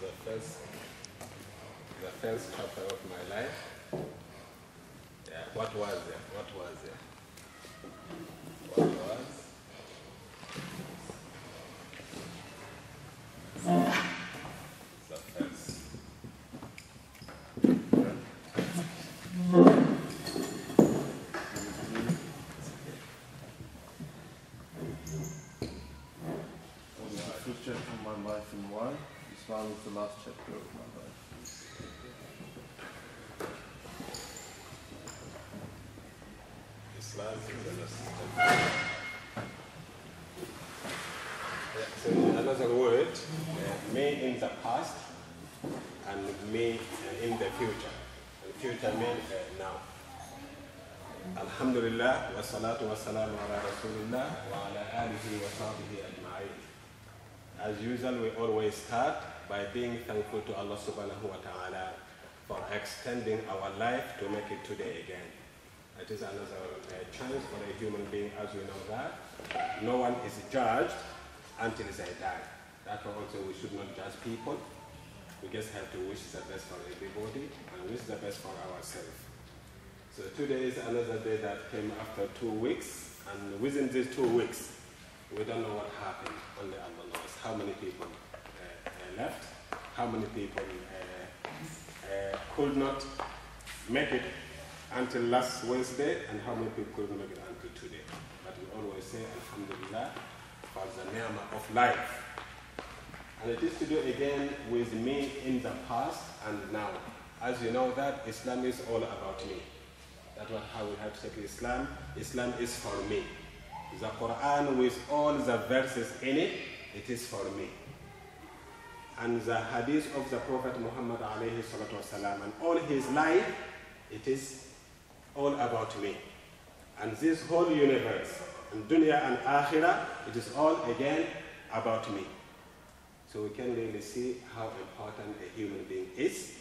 the first, the first chapter of my life. Yeah, what was it? What was it? What was? The first. was the first chapter of my life and why? Islam is the last chapter of my life. Islam is the last chapter. Yeah, so in another word, uh, me in the past and me uh, in the future. And future means uh, now. Alhamdulillah, wa salatu wa salamu ala rasulillah wa ala alihi wa sahbihi ajma'in. As usual, we always start by being thankful to Allah subhanahu wa ta'ala for extending our life to make it today again. It is another uh, chance for a human being, as we know that. No one is judged until they die. Therefore, also, we should not judge people. We just have to wish the best for everybody and wish the best for ourselves. So today is another day that came after two weeks, and within these two weeks, we don't know what happened. Only Allah knows how many people left, how many people uh, uh, could not make it until last Wednesday, and how many people couldn't make it until today. But we always say Alhamdulillah for the ni'mah of life. And it is to do again with me in the past and now. As you know that Islam is all about me. That's what how we have to take Islam. Islam is for me. The Quran with all the verses in it, it is for me. And the hadith of the Prophet Muhammad alayhi salatu wasalam and all his life, it is all about me. And this whole universe, and dunya and akhirah, it is all again about me. So we can really see how important a human being is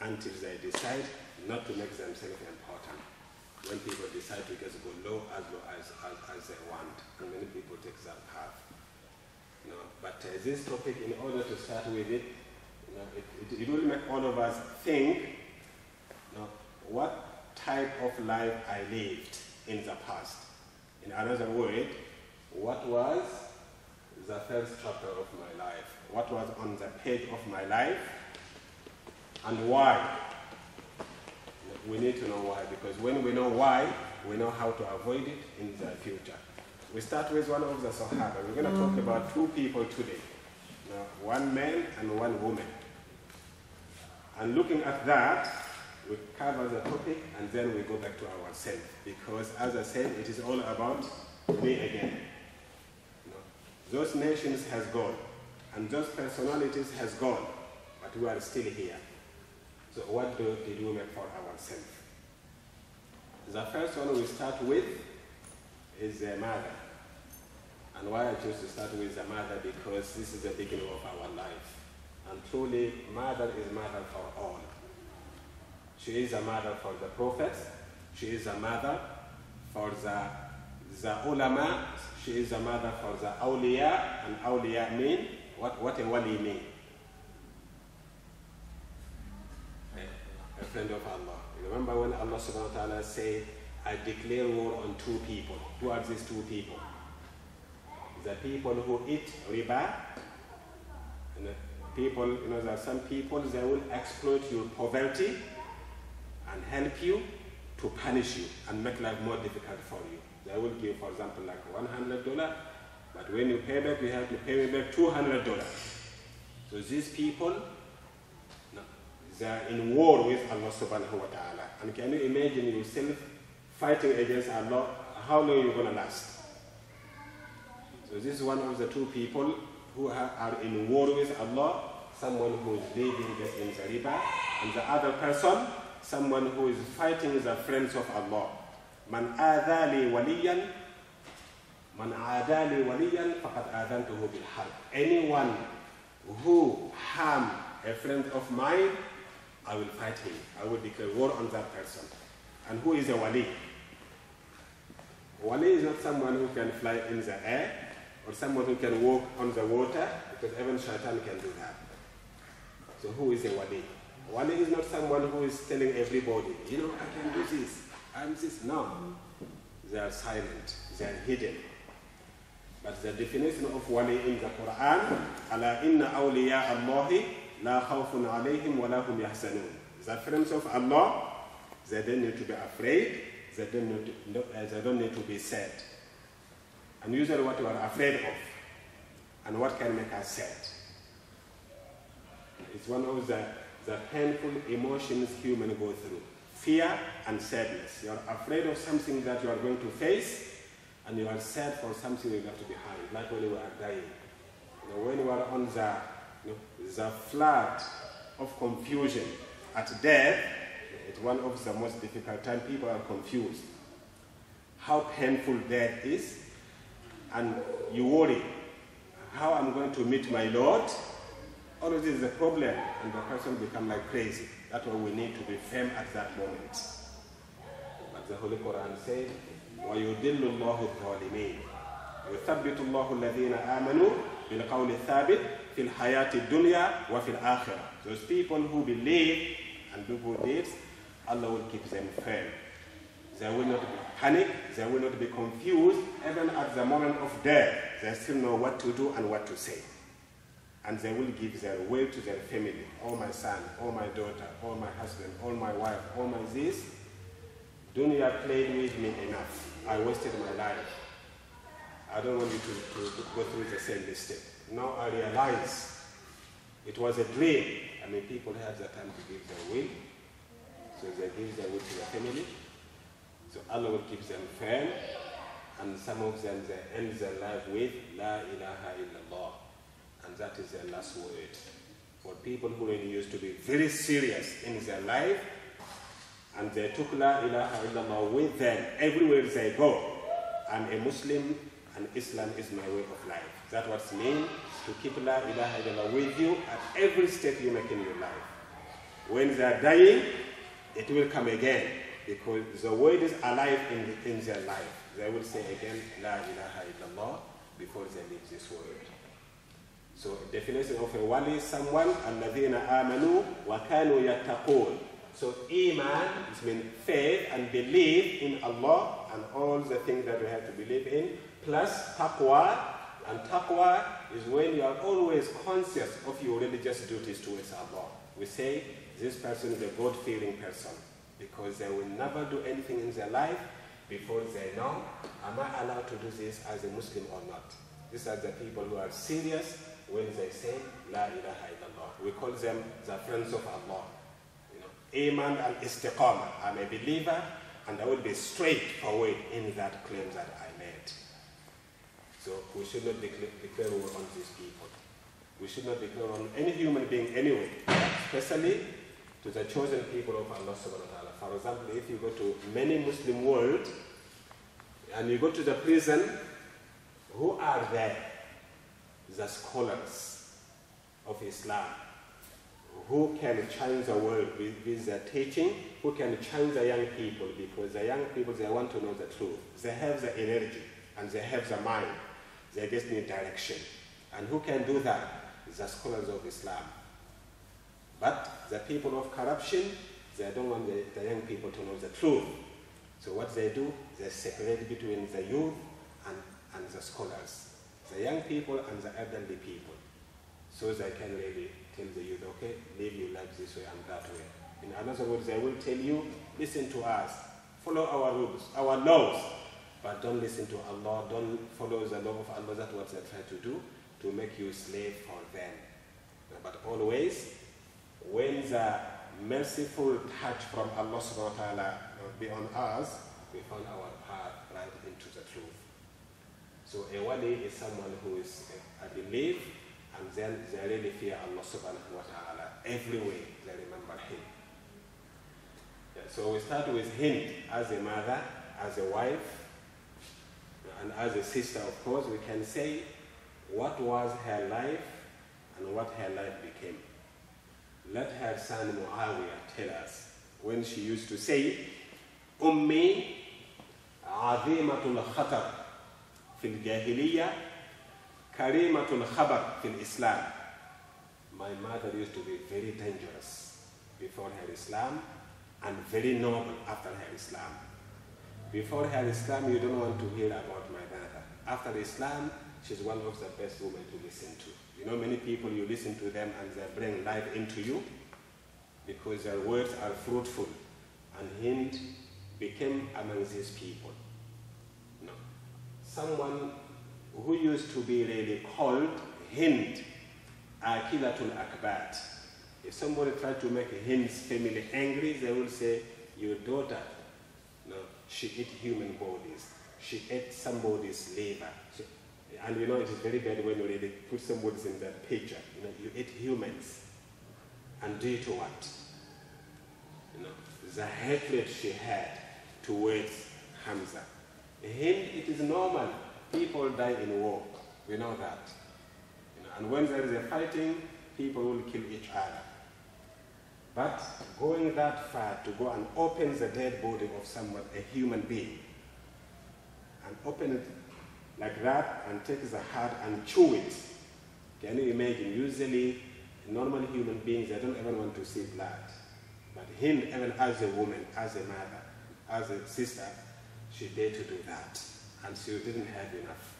until they decide not to make themselves important. When people decide to just go low as low as, as, as they want, and many people take that path. You know, but uh, this topic, in order to start with it, you know, it, it, it will make all of us think you know, what type of life I lived in the past. In another word, what was the first chapter of my life? What was on the page of my life? And why? We need to know why, because when we know why, we know how to avoid it in the future. We start with one of the Sahaba. We're going to talk mm. about two people today uh, one man and one woman. And looking at that, we cover the topic and then we go back to ourselves. Because, as I said, it is all about me again. Those nations has gone, and those personalities has gone, but we are still here. So what do, did we make for ourselves? The first one we start with is the mother. And why I choose to start with the mother because this is the beginning of our life. And truly, mother is mother for all. She is a mother for the prophets. She is a mother for the, the ulama. She is a mother for the awliya. And awliya mean, what, what a wali mean? A friend of Allah. Remember when Allah subhanahu wa ta'ala said, I declare war on two people. Who are these two people? The people who eat riba. People, you know, there are some people, they will exploit your poverty and help you to punish you and make life more difficult for you. They will give, for example, like $100, but when you pay back, you have to pay back $200. So these people, they are in war with Allah subhanahu wa ta'ala. And can you imagine yourself fighting against Allah? How long are you going to last? So this is one of the two people who are, in war with Allah, someone who is living in the riba, and the other person, someone who is fighting the friends of Allah. Man adali waliyan, man adali waliyan, adantuhu bil harb. Anyone who harm a friend of mine, I will fight him. I will declare war on that person. And who is a wali? Wali is not someone who can fly in the air or someone who can walk on the water, because even shaitan can do that. So who is a wali? Wali is not someone who is telling everybody, you know, I can do this, I'm this. No. They are silent, they are hidden. But the definition of wali in the Quran, ala inna awliya Allahi la khawfun alayhim wa la hum yahzanun. The friends of Allah, they don't need to be afraid, they don't need to, they don't need to be sad. And usually what we are afraid of and what can make us sad. It's one of the, the painful emotions humans go through. Fear and sadness. You are afraid of something that you are going to face, and you are sad for something you left behind, like when you are dying. You know, when you are on the, you know, the flood of confusion at death, it's one of the most difficult times. People are confused. How painful death is, and you worry, how I'm going to meet my Lord. All of this is a problem, and the person become like crazy. That's why we need to be firm at that moment. But the Holy Quran says, ويضل الله الظالمين يثبت الله الذين آمنوا بالقول الثابت في الحياة الدنيا وفي الآخرة Those people who believe and do good deeds, Allah will keep them firm. they will not be panicked, they will not be confused. Even at the moment of death, they still know what to do and what to say. And they will give their will to their family. Oh, my son, oh, my daughter, oh, my husband, oh, my wife, oh, my this. Dunya played with me enough. I wasted my life. I don't want you to, to, to go through the same mistake. Now I realize it was a dream. I mean, people have the time to give their will. So they give their will to their family. So Allah will keep them firm. And some of them, they end their life with La ilaha illallah. And that is their last word. For people who used to be very serious in their life, and they took La ilaha illallah with them everywhere they go. I'm a Muslim and Islam is my way of life. That's what it means to keep La ilaha illallah with you at every step you make in your life. When they are dying, it will come again because the word is alive in, in their life. They will say again, La ilaha illallah, before they leave this world. So definition of a wali is someone, alladhina amanu wa kanu yattaqoon. So iman is mean faith and belief in Allah and all the things that we have to believe in, plus taqwa. And taqwa is when you are always conscious of your religious duties towards Allah. We say this person is a God-fearing person because they will never do anything in their life before they know, am I allowed to do this as a Muslim or not? These are the people who are serious when they say La ilaha illallah. We call them the friends of Allah. You know, Iman and istiqamah. I'm a believer and I will be straightforward in that claim that I made. So we should not declare, declare war on these people. We should not declare on any human being anyway, especially to the chosen people of Allah subhanahu wa ta'ala. For example, if you go to many Muslim world and you go to the prison, who are there? The scholars of Islam who can change the world with, with their teaching, who can change the young people, because the young people, they want to know the truth. They have the energy, and they have the mind. They just need direction. And who can do that? The scholars of Islam. But the people of corruption, they don't want the, the young people to know the truth. So what they do, they separate between the youth and, and the scholars, the young people and the elderly people. So they can really tell the youth, okay, live your life this way and that way. In other words, they will tell you, listen to us, follow our rules, our laws, but don't listen to Allah, don't follow the law of Allah. That's what they try to do, to make you slave for them. But always, when the merciful touch from Allah subhanahu wa ta'ala uh, be on us, we find our path right into the truth. So a wali is someone who is, uh, I believe, and then they really fear Allah subhanahu wa ta'ala. Every way they remember Him. Yeah, so we start with him as a mother, as a wife, and as a sister, of course, we can say what was her life and what her life became. Let her son Muawiyah tell us when she used to say, Ummi عظيمة الخطر في الجاهلية كريمة الخبر في الإسلام. My mother used to be very dangerous before her Islam and very noble after her Islam. Before her Islam, you don't want to hear about my mother. After Islam, she's one of the best women to listen to. You know, many people, you listen to them and they bring life into you because their words are fruitful. And Hind became among these people. No. Someone who used to be really called Hind, Akilatul Akbat. If somebody tried to make Hind's family angry, they will say, Your daughter, no, she ate human bodies. She ate somebody's liver. She, and you know, it is very bad when you really put somebody's in that picture. You know, you eat humans. And due to what? You know, the hatred she had towards Hamza. Him, it is normal. People die in war. We know that. You know, and when there is a fighting, people will kill each other. But going that far to go and open the dead body of someone, a human being, and open it like that and take the heart and chew it. Can you imagine? Usually, normal human beings, they don't even want to see blood. But Hind, even as a woman, as a mother, as a sister, she dared to do that. And she didn't have enough.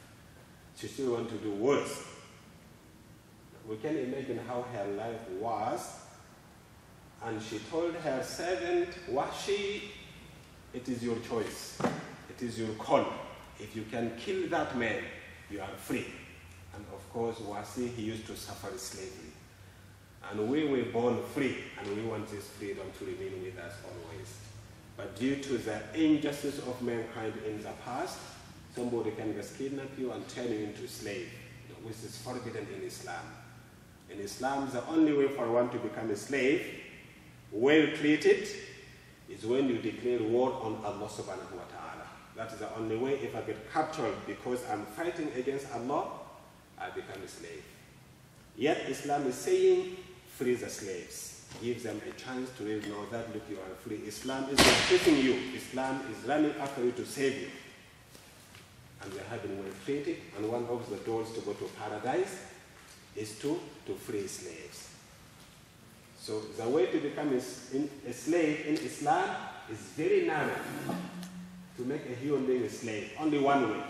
She still wanted to do worse. We can imagine how her life was. And she told her servant, Washi, it is your choice. It is your call. If you can kill that man, you are free. And of course, Wasi, he used to suffer slavery. And we were born free, and we want this freedom to remain with us always. But due to the injustice of mankind in the past, somebody can just kidnap you and turn you into a slave, which is forbidden in Islam. In Islam, the only way for one to become a slave, well treated, is when you declare war on Allah subhanahu wa ta'ala. That is the only way. If I get captured because I'm fighting against Allah, I become a slave. Yet Islam is saying, free the slaves. Give them a chance to really know that, look, you are free. Islam is not chasing you. Islam is running after you to save you. And we have been well treated. And one of the doors to go to paradise is to, to free slaves. So the way to become a, a slave in Islam is very narrow. To make a human being a slave, only one way.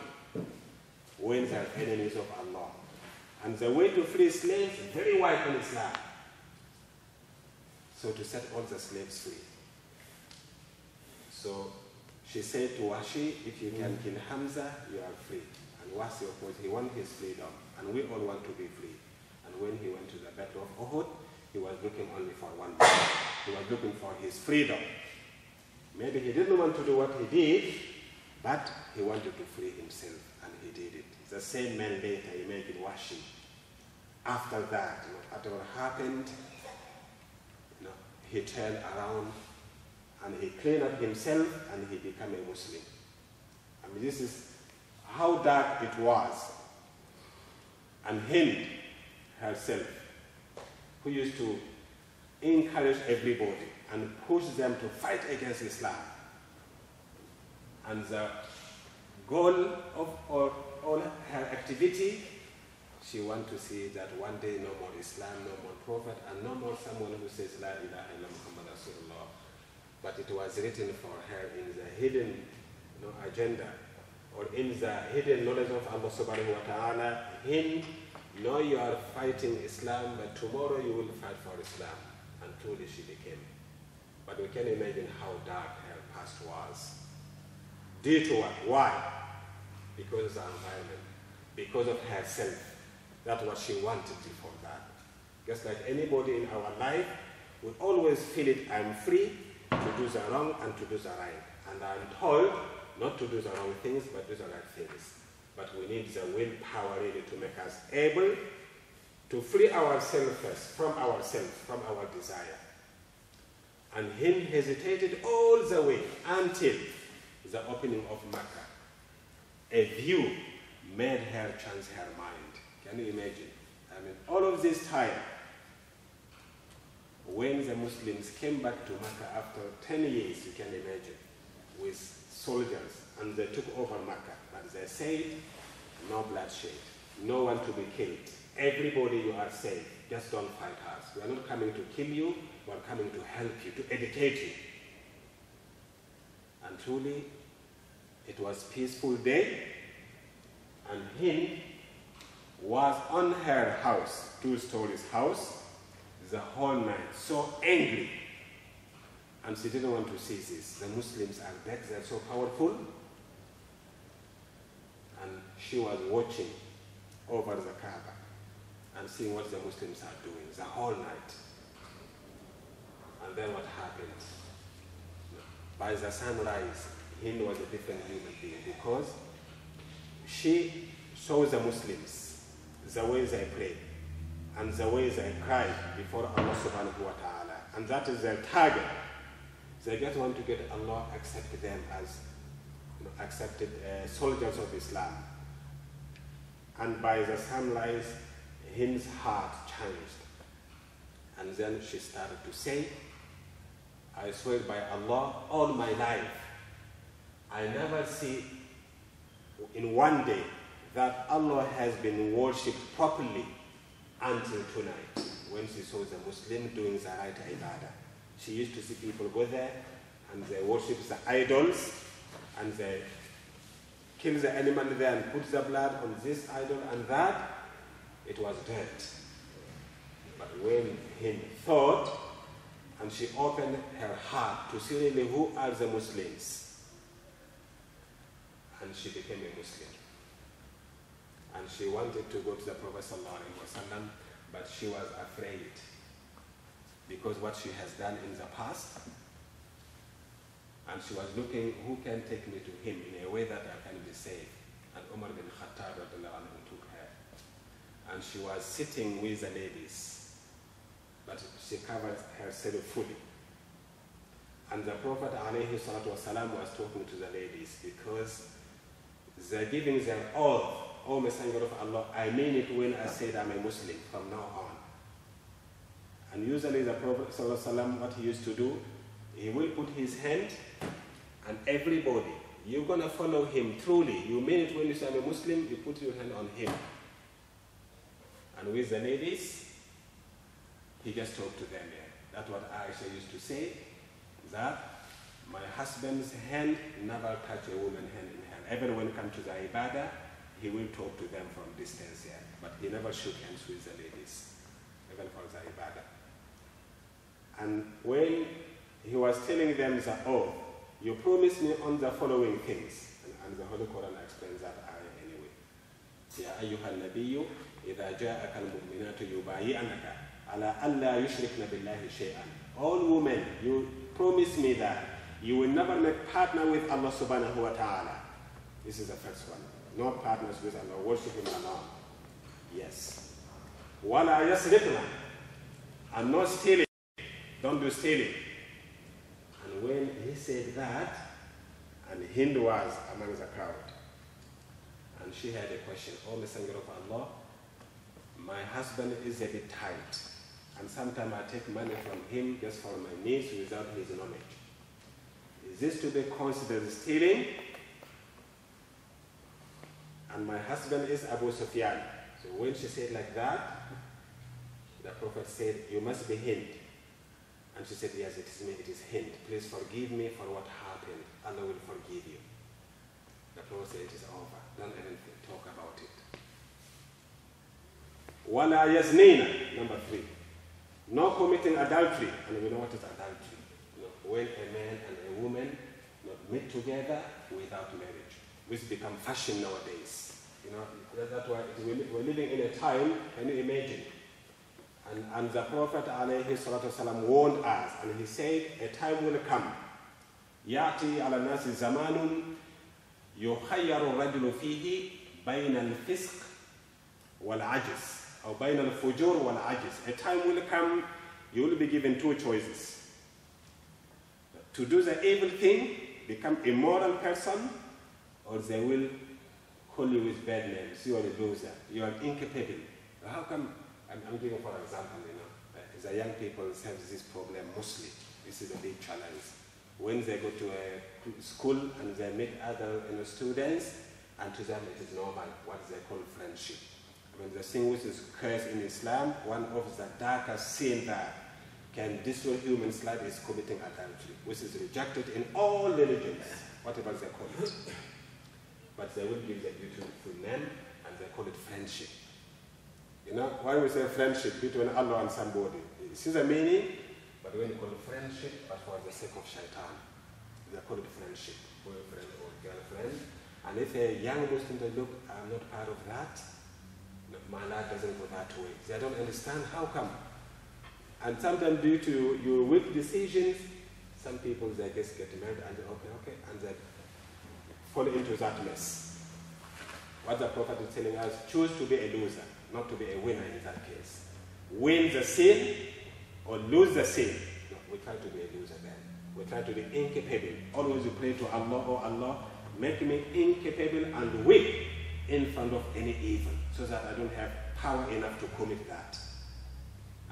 When they are enemies of Allah. And the way to free slaves is very wide in Islam. So to set all the slaves free. So she said to Washi, if you can kill Hamza, you are free. And Wasi, of course, he wanted his freedom. And we all want to be free. And when he went to the battle of Uhud, he was looking only for one thing. He was looking for his freedom. Maybe he didn't want to do what he did, but he wanted to free himself, and he did it. The same man later, imagine Washi. After that, you know, what happened, you know, he turned around and he cleaned up himself and he became a Muslim. I mean, this is how dark it was. And Hind herself, who used to encourage everybody and push them to fight against Islam. And the goal of all, all her activity, she wants to see that one day no more Islam, no more Prophet, and no more someone who says La ilaha illa Muhammad Rasulullah. But it was written for her in the hidden you know, agenda or in the hidden knowledge of Allah subhanahu wa ta'ala. Him, know you are fighting Islam, but tomorrow you will fight for Islam. And truly she became. But we can imagine how dark her past was. Due to what? Why? Because of the environment, because of herself. That's what she wanted before that. Just like anybody in our life, we always feel it, I'm free to do the wrong and to do the right. And I'm told not to do the wrong things, but do the right things. But we need the willpower really to make us able to free ourselves first from ourselves, from our desire. And Hind hesitated all the way until the opening of Makkah. A view made her change her mind. Can you imagine? I mean, all of this time, when the Muslims came back to Makkah after 10 years, you can imagine, with soldiers, and they took over Makkah. But they said, no bloodshed, no one to be killed. Everybody you are safe. Just don't fight us. We are not coming to kill you, we are coming to help you, to educate you. And truly, it was peaceful day, and Hind was on her house, two stories house, the whole night, so angry. And she didn't want to see this. The Muslims are back, they're so powerful. And she was watching over the Kaaba and seeing what the Muslims are doing the whole night. And then what happened? By the sunrise, Hind was a different human being because she saw the Muslims, the way they pray, and the way they cry before Allah subhanahu wa ta'ala. And that is their target. They just want to get Allah accept them as you know, accepted uh, soldiers of Islam. And by the sunrise, Hind's heart changed. And then she started to say, I swear by Allah, all my life, I never see in one day that Allah has been worshipped properly until tonight when she saw the Muslim doing the right ibadah. She used to see people go there and they worship the idols and they kill the animal there and put the blood on this idol and that. It was dirt. But when he thought and she opened her heart to see really who are the Muslims, and she became a Muslim. And she wanted to go to the Prophet ﷺ, but she was afraid because what she has done in the past. And she was looking who can take me to him in a way that I can be safe. And Umar bin Khattab And she was sitting with the ladies, but she covered herself fully. And the Prophet والسلام, was talking to the ladies because they're giving their oath, O Messenger of Allah, I mean it when I said I'm a Muslim from now on. And usually the Prophet ﷺ, what he used to do, he will put his hand and everybody, you're going to follow him truly. You mean it when you say I'm a Muslim, you put your hand on him. And with the ladies, he just talked to them there. That's what Aisha used to say, that my husband's hand never touch a woman's hand in hand. Even when it comes to the ibadah, he will talk to them from distance here, but he never shook hands with the ladies, even for the ibadah. And when he was telling them that, oh, you promised me on the following things, and, and the Holy Quran explains that ayah anyway. Ya ayyuhal nabiyyu إذا جاءك المؤمنات يبايعنك على ألا يشركن بالله شيئا. All women, you promise me that you will never make partner with Allah subhanahu wa ta'ala. This is the first one. No partners with Allah, worship Him alone. Yes. وَلَا يَسْرِقْنَا And no stealing. Don't do stealing. And when he said that, and Hind was among the crowd, and she had a question, Oh Messenger of Allah, my husband is a bit tight, and sometimes I take money from him just for my needs without his knowledge. Is this to be considered stealing? And my husband is Abu Sufyan. So when she said like that, the Prophet said, You must be Hind. And she said, Yes, it is me, it is Hind. Please forgive me for what happened. Allah will forgive you. The Prophet said, It is over. Don't even talk about it. Wala yaznina, number three. No committing adultery. And we know what is adultery. You know, when a man and a woman not meet together without marriage, which become fashion nowadays. You know, that- that's why it- we're living in a time, can you imagine? And, and the Prophet والسلام, warned us, and he said, a time will come. يأتي على الناس زمان يخير الرجل فيه بين الفسق والعجز أو بين الفجور والعجز. A time will come, you will be given two choices. To do the evil thing, become a moral person, or they will call you with bad names. You are a loser. You are incapable. How come? I'm, I'm giving for example, you know, uh, the young people have this problem mostly. This is a big challenge. When they go to a school and they meet other you know, students, and to them it is normal, what they call friendship. when the sin which is cursed in Islam, one of the darkest sin that can destroy human's life is committing adultery, which is rejected in all religions, whatever they call it. But they will give the beautiful name and they call it friendship. You know, why we say friendship between Allah and somebody? This is a meaning, but when you call it friendship, but for the sake of shaitan, they call it friendship, boyfriend or girlfriend. And if a young Muslim they look, I'm not part of that, my life doesn't go that way. They don't understand how come. And sometimes due to your weak decisions, some people they just get married and they okay, okay, and they fall into that mess. What the Prophet is telling us, choose to be a loser, not to be a winner in that case. Win the sin or lose the sin. No, we try to be a loser then. We try to be incapable. Always we pray to Allah, oh Allah, make me incapable and weak in front of any evil, so that I don't have power enough to commit that.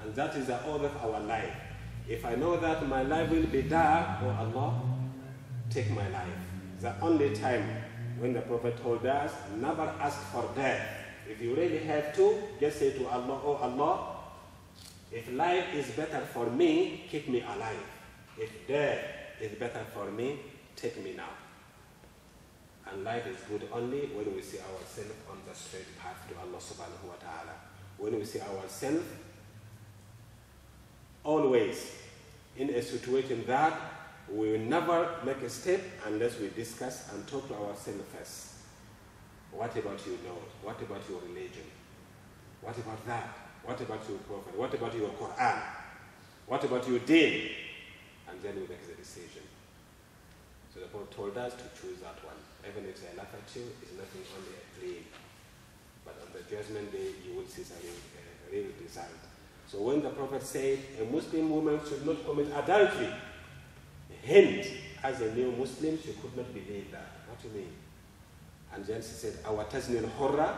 And that is the order of our life. If I know that my life will be dark, oh Allah, take my life. The only time when the Prophet told us, never ask for death. If you really have to, just say to Allah, oh Allah, if life is better for me, keep me alive. If death is better for me, take me now. And life is good only when we see ourselves on the straight path to Allah subhanahu wa ta'ala. When we see ourselves always in a situation that we will never make a step unless we discuss and talk to ourselves first. What about you, Lord? What about your religion? What about that? What about your prophet? What about your Quran? What about your deen? And then we make the decision. So the Prophet told us to choose that one. Even if they laugh at you, it's nothing only a dream. But on the judgment day, you will see something, real, uh, real result. So when the Prophet said a Muslim woman should not commit adultery, Hind, as a new Muslim, she could not believe that. What do you mean? And then she said, Our Tasnil Horror,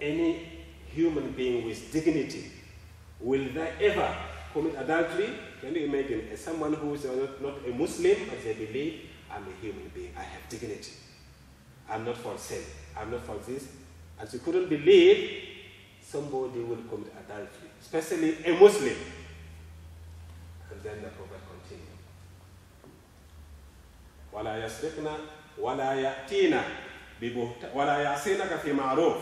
any human being with dignity, will they ever commit adultery? Can you imagine? As someone who is not, not a Muslim, but they believe, I'm a human being, I have dignity. I'm not for sin, I'm not for this. And she couldn't believe somebody will commit adultery, especially a Muslim. And then the Prophet continued. ولا يسرقن ولا يأتين ببهت ولا يعصينك في معروف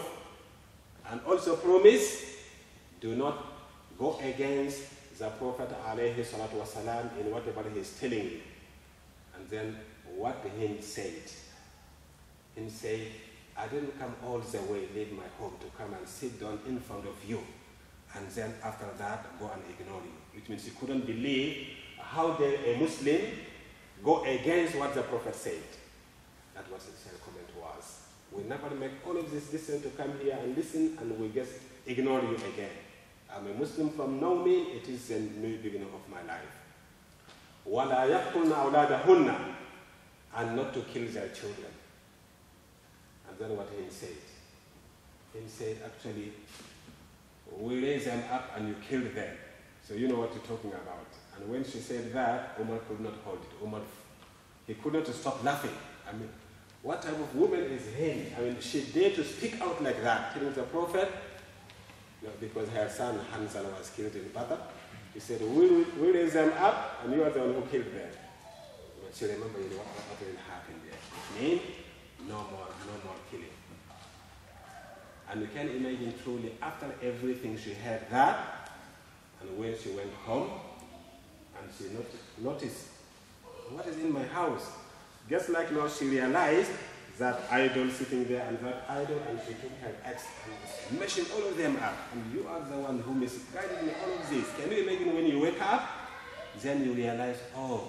and also promise do not go against the Prophet alayhi salatu wasalam in whatever he is telling you. And then what him said. Him said, I didn't come all the way, leave my home to come and sit down in front of you. And then after that, go and ignore you. Which means he couldn't believe how dare a Muslim go against what the Prophet said. That was his comment was. We never make all of this decision to come here and listen and we just ignore you again. I'm a Muslim from no mean, it is a new beginning of my life. وَلَا يَقْتُلْنَ أَوْلَادَهُنَّ And not to kill their children. Then what he said? He said, actually, we raise them up and you kill them. So you know what you're talking about. And when she said that, Omar could not hold it. Omar, he could not stop laughing. I mean, what type of woman is he? I mean, she dared to speak out like that, killing the Prophet, know, because her son Hanzala was killed in battle. He said, we we raise them up, and you are the one who killed them. But she remember you know, what, what happened there. It means no more, no more killing. And you can imagine truly, after everything she had that, and when she went home, and she not- noticed, what is in my house? Just like now she realized that idol sitting there and that idol, and she took her axe and smashing all of them up. And you are the one who misguided me all of this. Can you imagine when you wake up? Then you realize, oh,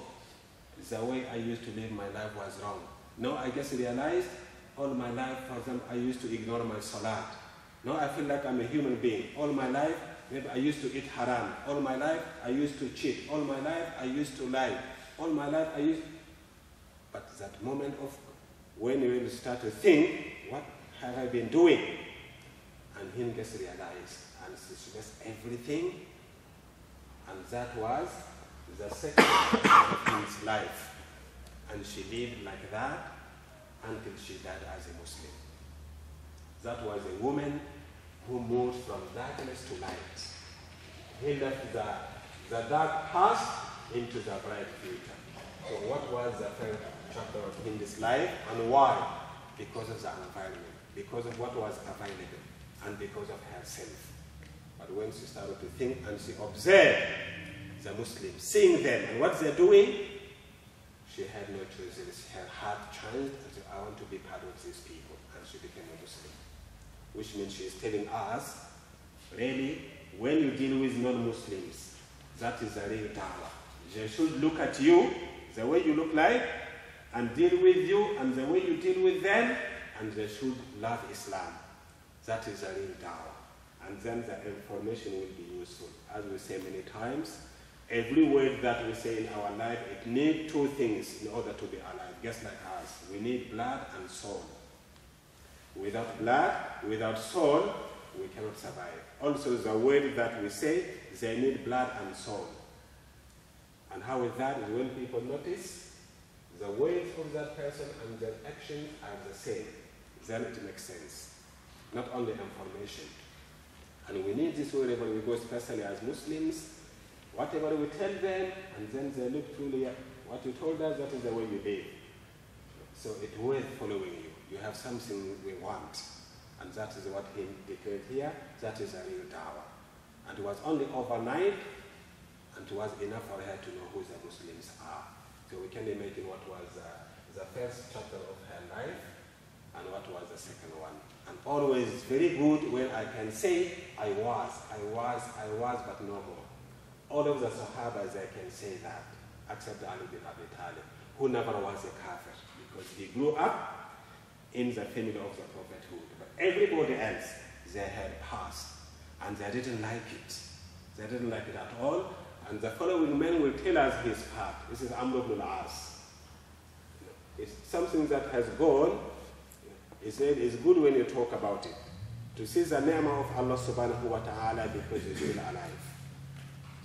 the way I used to live my life was wrong. No, I just realized all my life, for example, I used to ignore my salat. Now I feel like I'm a human being. All my life, maybe I used to eat haram. All my life, I used to cheat. All my life, I used to lie. All my life, I used. But that moment of when you start to think, what have I been doing? And Hind gets realized and she gets everything. And that was the second of his life. And she lived like that until she died as a Muslim. That was a woman who moved from darkness to light. He left the, the dark past into the bright future. So what was the first chapter of Hind's life and why? Because of the environment, because of what was available, and because of herself. But when she started to think and she observed the Muslims, seeing them and what they're doing, she had no choices. Her heart changed and said, I want to be part of these people. And she became a Muslim. Which means she is telling us, really, when you deal with non-Muslims, that is a real dawah. They should look at you the way you look like and deal with you and the way you deal with them and they should love Islam. That is a real dawah. And then the information will be useful. As we say many times, every word that we say in our life, it needs two things in order to be alive, just like us. We need blood and soul. Without blood, without soul, we cannot survive. Also, the word that we say, they need blood and soul. And how is that? When people notice the words of that person and their actions are the same, then it makes sense. Not only information. And we need this wherever we go, especially as Muslims. Whatever we tell them, and then they look truly at what you told us, that is the way you live. So it's worth following you. You have something we want. And that is what he declared here. That is a real dawah. And it was only overnight, and it was enough for her to know who the Muslims are. So we can imagine what was uh, the first chapter of her life and what was the second one. And always very good when I can say, I was, I was, I was, but no more. All of the Sahabas, I can say that, except Ali bin Abi Talib, who never was a kafir, because he grew up in the family of the prophethood. But everybody else, they had passed, and they didn't like it. They didn't like it at all. And the following men will tell us his part. This is Amr ibn al-As. It's something that has gone. He said it's good when you talk about it. To see the name of Allah subhanahu wa ta'ala because he's still alive.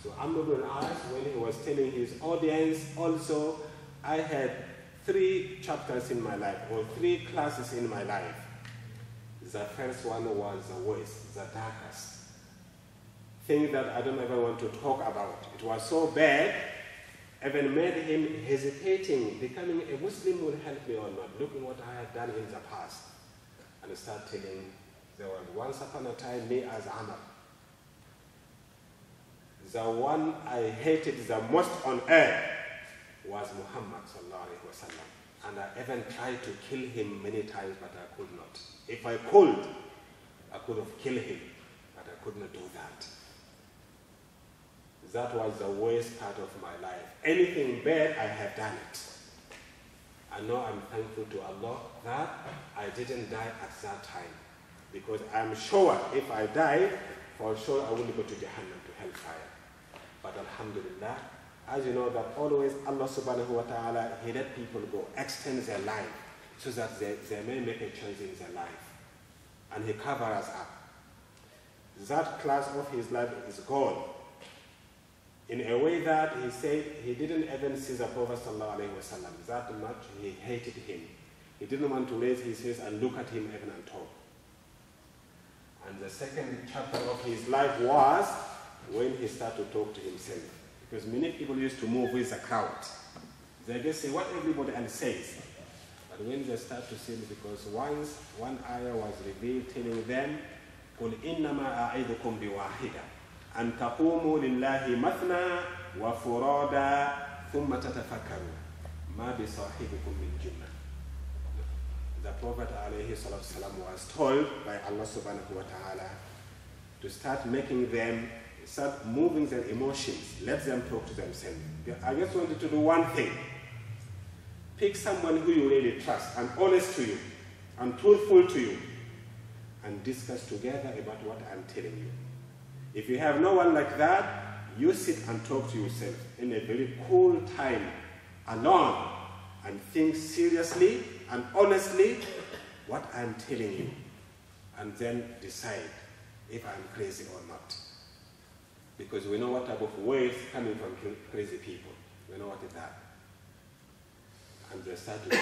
So Amr al-As, when he was telling his audience, also, I had three chapters in my life, or three classes in my life. The first one was the worst, the darkest. Thing that I don't ever want to talk about. It was so bad, even made him hesitating, becoming a Muslim will help me or not, looking what I had done in the past. And start telling, there was once upon a time me as Amr. The one I hated the most on earth was Muhammad wasallam. And I even tried to kill him many times, but I could not. If I could, I could have killed him, but I could not do that. That was the worst part of my life. Anything bad, I have done it. I know I'm thankful to Allah that I didn't die at that time. Because I'm sure if I die, for sure I will go to Jahannam, to hellfire. But Alhamdulillah, as you know that always Allah subhanahu wa ta'ala, He let people go, extend their life so that they, they may make a choice in their life. And He covers us up. That class of His life is gone. In a way that He said He didn't even see the Prophet sallallahu alayhi wasallam. That much He hated him. He didn't want to raise his face and look at him even and talk. And the second chapter of his life was when he started to talk to himself. Because many people used to move with the crowd. They just say what everybody else says. But when they start to sin, because once one ayah was revealed telling them, قُلْ إِنَّمَا أَعِذُكُمْ بِوَاحِدًا أَن تَقُومُوا لِلَّهِ مَثْنَى وَفُرَادًا ثُمَّ تَتَفَكَّرُوا مَا بِصَاحِبِكُم مِّن جُنَّةٍ The Prophet ﷺ was told by Allah subhanahu wa ta'ala to start making them start moving their emotions. Let them talk to themselves. I just wanted to do one thing. Pick someone who you really trust and honest to you and truthful to you and discuss together about what I'm telling you. If you have no one like that, you sit and talk to yourself in a very cool time alone and think seriously and honestly what I'm telling you and then decide if I'm crazy or not because we know what type of words coming from crazy people. We know what is that. And they start to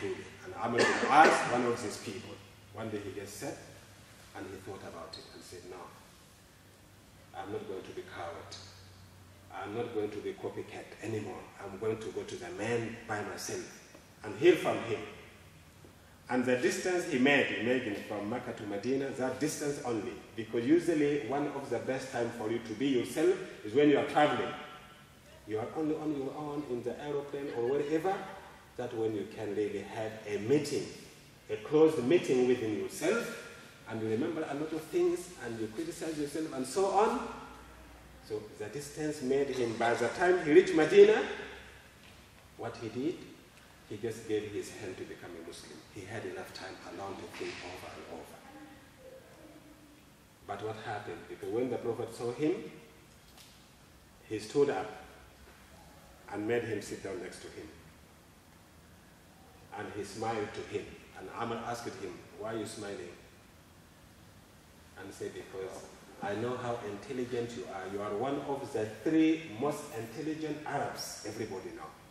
truly. And Amr will ask one of these people. One day he gets set And he thought about it and said, No, I'm not going to be coward. I'm not going to be copycat anymore. I'm going to go to the man by myself and hear from him. And the distance he made, imagine from Mecca to Medina, that distance only. Because usually one of the best time for you to be yourself is when you are traveling. You are only on your own in the aeroplane or wherever. That when you can really have a meeting, a closed meeting within yourself, and you remember a lot of things, and you criticize yourself, and so on. So the distance made him, by the time he reached Medina, what he did, he just gave his hand to become a Muslim. He had enough time alone to think over and over. But what happened? Because when the Prophet saw him, he stood up and made him sit down next to him. And he smiled to him. And Amr asked him, Why are you smiling? And said, Because I know how intelligent you are. You are one of the three most intelligent Arabs everybody know.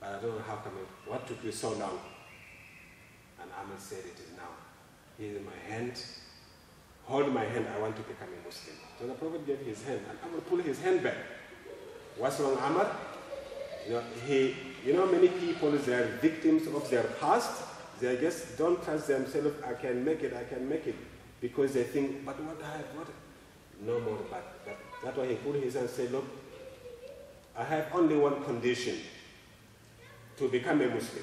But I don't know how come, what took you so long? And Amr said, It is now. He is in my hand. Hold my hand. I want to become a Muslim. So the Prophet gave his hand, and Amr pulled his hand back. What's wrong, Amr? You know, he, you know, many people, they are victims of their past. They just don't trust themselves. I can make it, I can make it. Because they think, but what I have, what? No more, but, but that's why he pulled his hand and said, look, I have only one condition to become a Muslim.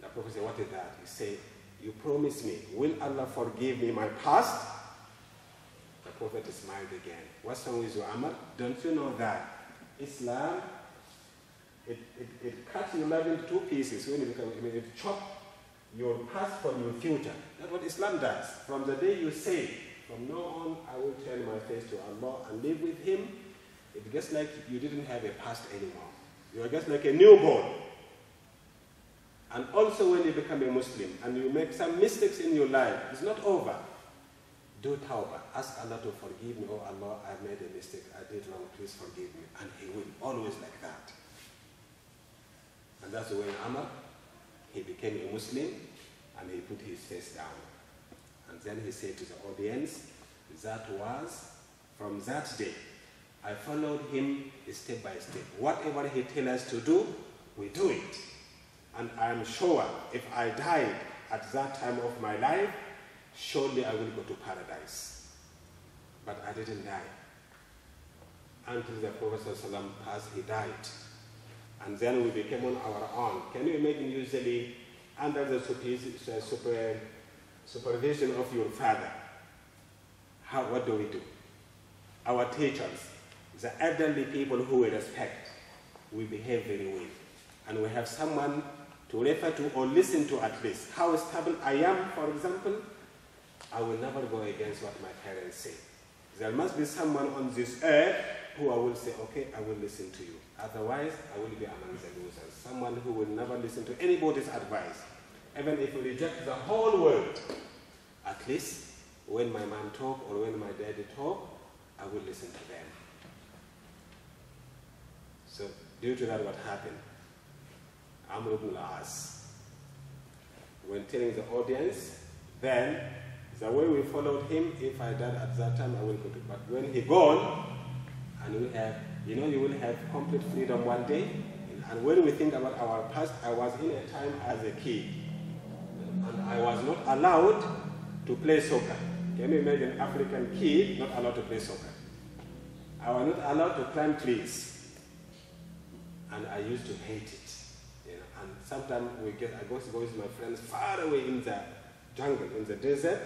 The Prophet said, what is that? He said, you promise me, will Allah forgive me my past? The Prophet smiled again. What's wrong with you, Amr? Don't you know that Islam, it, it, it cuts your life into two pieces. When you become, when it chop your past from your future. That's what Islam does. From the day you say, from now on, I will turn my face to Allah and live with Him, it's just like you didn't have a past anymore. You are just like a newborn. And also when you become a Muslim and you make some mistakes in your life, it's not over. Do tawbah. Ask Allah to forgive me. Oh Allah, I made a mistake. I did wrong. Please forgive me. And He will. Always like that. And that's when Amr, he became a Muslim and he put his face down. And then he said to the audience, that was from that day. I followed him step by step. Whatever he tells us to do, we do it. And I'm sure if I died at that time of my life, surely I will go to paradise. But I didn't die. Until the Prophet passed, he died. And then we became on our own. Can you imagine usually under the super, supervision of your father? How, what do we do? Our teachers, the elderly people who we respect, we behave very well. And we have someone to refer to or listen to at least. How stable I am, for example, I will never go against what my parents say. There must be someone on this earth who I will say, okay, I will listen to you. Otherwise, I will be among the losers. Someone who will never listen to anybody's advice. Even if we reject the whole world, at least when my mom talk or when my daddy talk, I will listen to them. So due to that, what happened? Amr ibn al-As, when telling the audience, then the way we followed him, if I died at that time, I will go to. But when he gone, and we have, you know, you will have complete freedom one day. And when we think about our past, I was in a time as a kid, and I was not allowed to play soccer. Can you imagine an African kid not allowed to play soccer? I was not allowed to climb trees, and I used to hate it. You know, and sometimes we get, I go to go with my friends far away in the jungle, in the desert,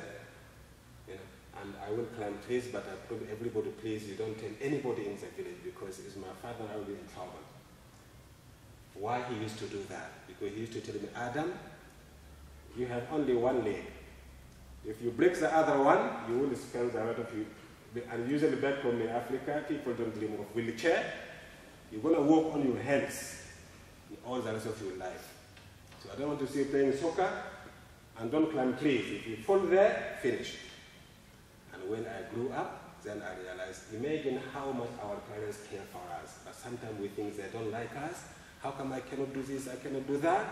you know, and I will climb trees, but I told everybody, please, you don't tell anybody in the village because it's my father, I will be in trouble. Why he used to do that? Because he used to tell me, Adam, you have only one leg. If you break the other one, you will spend the rest of you. And usually back in Africa, people don't dream of wheelchair. You're going to walk on your hands all the rest of your life. So I don't want to see you playing soccer and don't climb trees. If you fall there, finish. And when I grew up, then I realized, imagine how much our parents care for us. But sometimes we think they don't like us. How come I cannot do this, I cannot do that?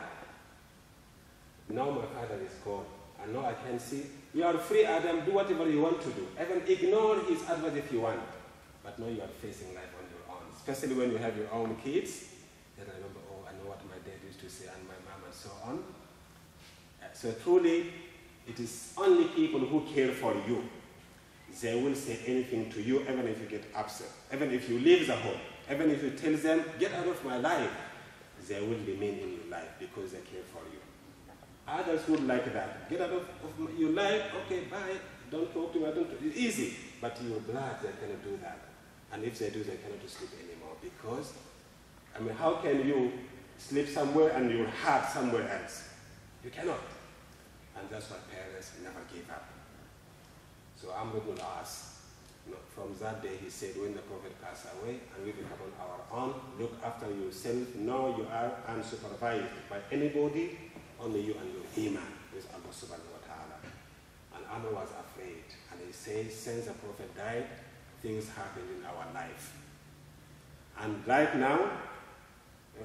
Now my father is gone. I know I can see. You are free, Adam, do whatever you want to do. Even ignore his advice if you want. But now you are facing life. Especially when you have your own kids. Then I remember, oh, I know what my dad used to say and my mom and so on. Uh, So truly, it is only people who care for you. They will say anything to you even if you get upset. Even if you leave the home. Even if you tell them, get out of my life. They will remain in your life because they care for you. Others would like that. Get out of, of your life, okay, bye. Don't talk to me, don't talk. It's easy. But your blood, they cannot do that. And if they do, they cannot sleep anymore. Because, I mean, how can you sleep somewhere and your heart somewhere else? You cannot. And that's why parents never give up. So Amr ibn al-As, you know, from that day he said, when the Prophet passed away and we become on our own, look after yourself, know you are unsupervised by anybody, only you and your iman with Allah subhanahu wa ta'ala. And Amr was afraid. And he says, since the Prophet died, things happen in our life. And right now,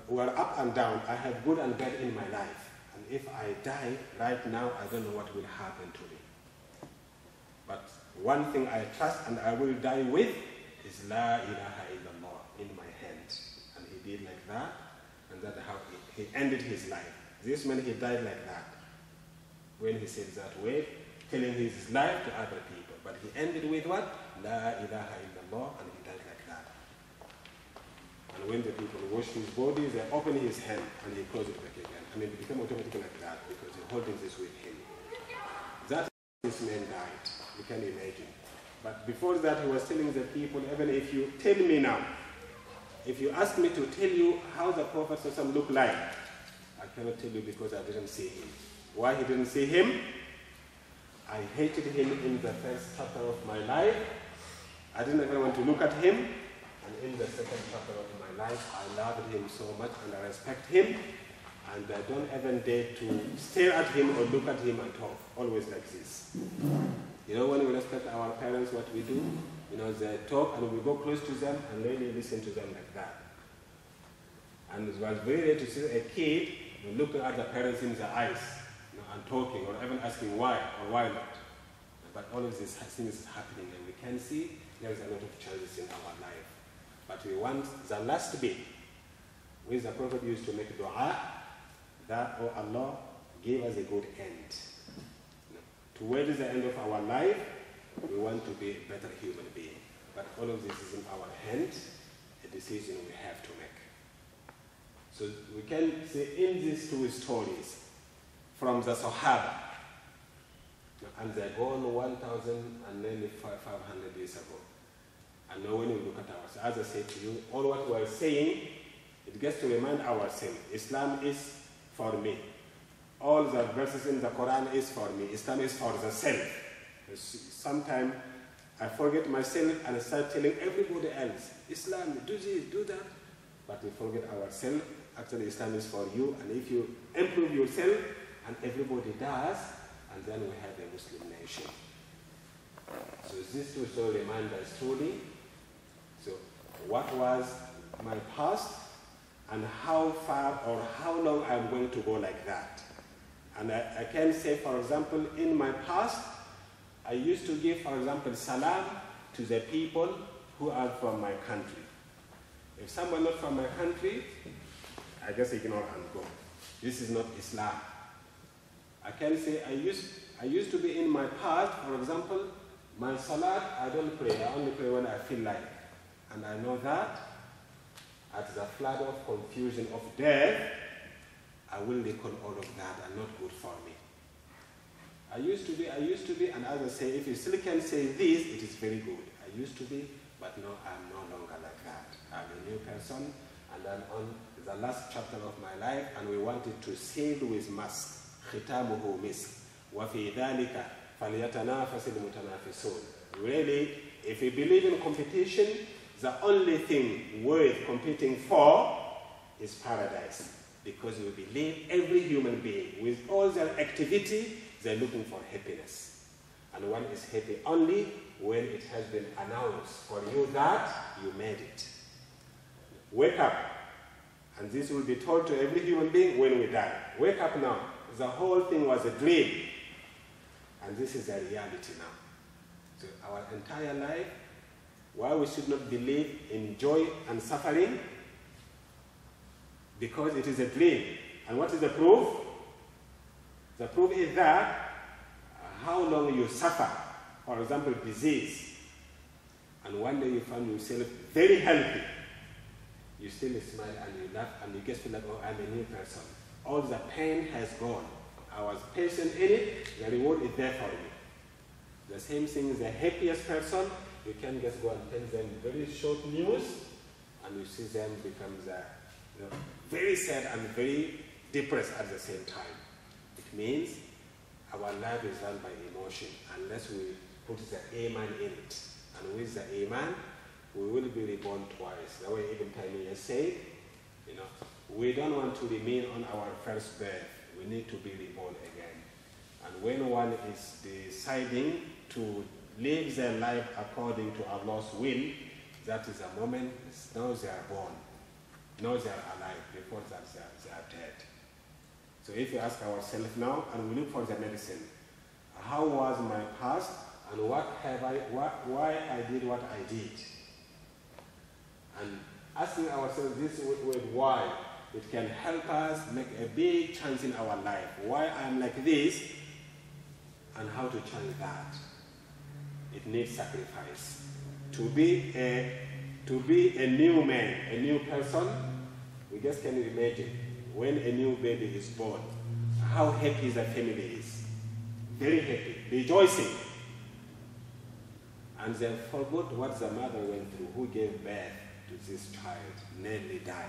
we're up and down. I have good and bad in my life. And if I die right now, I don't know what will happen to me. But one thing I trust and I will die with is La ilaha illallah in my hand. And he did like that, and that's how he, he ended his life. This man, he died like that. When he said that way, telling his life to other people. But he ended with what? La ilaha illallah, and he died like that. And when the people washed his body, they opened his hand and he closed it back again. And it became automatically like that because he's holding this with him. That this man died. You can imagine. But before that, he was telling the people, even if you tell me now, if you ask me to tell you how the Prophet looked like, I cannot tell you because I didn't see him. Why he didn't see him? I hated him in the first chapter of my life. I didn't even want to look at him. And in the second chapter of my life, I loved him so much and I respect him. And I don't even dare to stare at him or look at him at all. Always like this. You know, when we respect our parents, what we do? You know, they talk and we go close to them and really listen to them like that. And it was very rare to see a kid looking at the parents in the eyes you know, and talking or even asking why or why not. But all of these things is happening and we can see there is a lot of changes in our life. But we want the last bit, which the Prophet used to make dua, that, oh Allah, give us a good end. Towards the end of our life, we want to be a better human being. But all of this is in our hands, a decision we have to make. So we can say in these two stories, from the Sahaba, and they're gone 1,000 and nearly 500 years ago. And now when we look at ourselves, as I said to you, all what we're saying, it gets to remind ourselves, Islam is for me. All the verses in the Quran is for me. Islam is for the self. Sometimes I forget myself and I start telling everybody else, Islam, do this, do that. But we forget ourselves. Actually, Islam is for you. And if you improve yourself, and everybody does, and then we have a Muslim nation. So this also reminds us truly. What was my past and how far or how long I'm going to go like that. And I, I can say, for example, in my past, I used to give, for example, salam to the people who are from my country. If someone not from my country, I just ignore and go. This is not Islam. I can say I used, I used to be in my past, for example, my salat, I don't pray. I only pray when I feel like. And I know that at the flood of confusion of death, I will recall all of that and not good for me. I used to be, I used to be, and as I say, if you still can say this, it is very good. I used to be, but no, I'm no longer like that. I'm a new person, and I'm on the last chapter of my life, and we wanted to seal with mask. ختامه مسك وفي ذلك فليتنافس المتنافسون. Really, if we believe in competition, the only thing worth competing for is paradise. Because we believe every human being, with all their activity, they're looking for happiness. And one is happy only when it has been announced for you that you made it. Wake up. And this will be told to every human being when we die. Wake up now. The whole thing was a dream. And this is a reality now. So our entire life, why we should not believe in joy and suffering? Because it is a dream. And what is the proof? The proof is that how long you suffer, for example, disease, and one day you find yourself very healthy, you still smile and you laugh and you just feel like, oh, I'm a new person. All the pain has gone. I was patient in it, the reward is there for you. The same thing is the happiest person, you can just go and tell them very short news, and you see them become you know, very sad and very depressed at the same time. It means our life is run by emotion unless we put the Iman in it. And with the Iman, we will be reborn twice. The way Ibn Taymiyyah said, you know, we don't want to remain on our first birth. We need to be reborn again. And when one is deciding to live their life according to Allah's will, that is a moment, now they are born. Now they are alive. Before that, they are, they are dead. So if we ask ourselves now, and we look for the medicine, how was my past, and what have I, what, why I did what I did? And asking ourselves this with why, it can help us make a big change in our life. Why I'm like this, and how to change that. It needs sacrifice. To be a, to be a new man, a new person, we just can imagine when a new baby is born, how happy the family is. Very happy, rejoicing. And they forgot what the mother went through, who gave birth to this child, nearly died.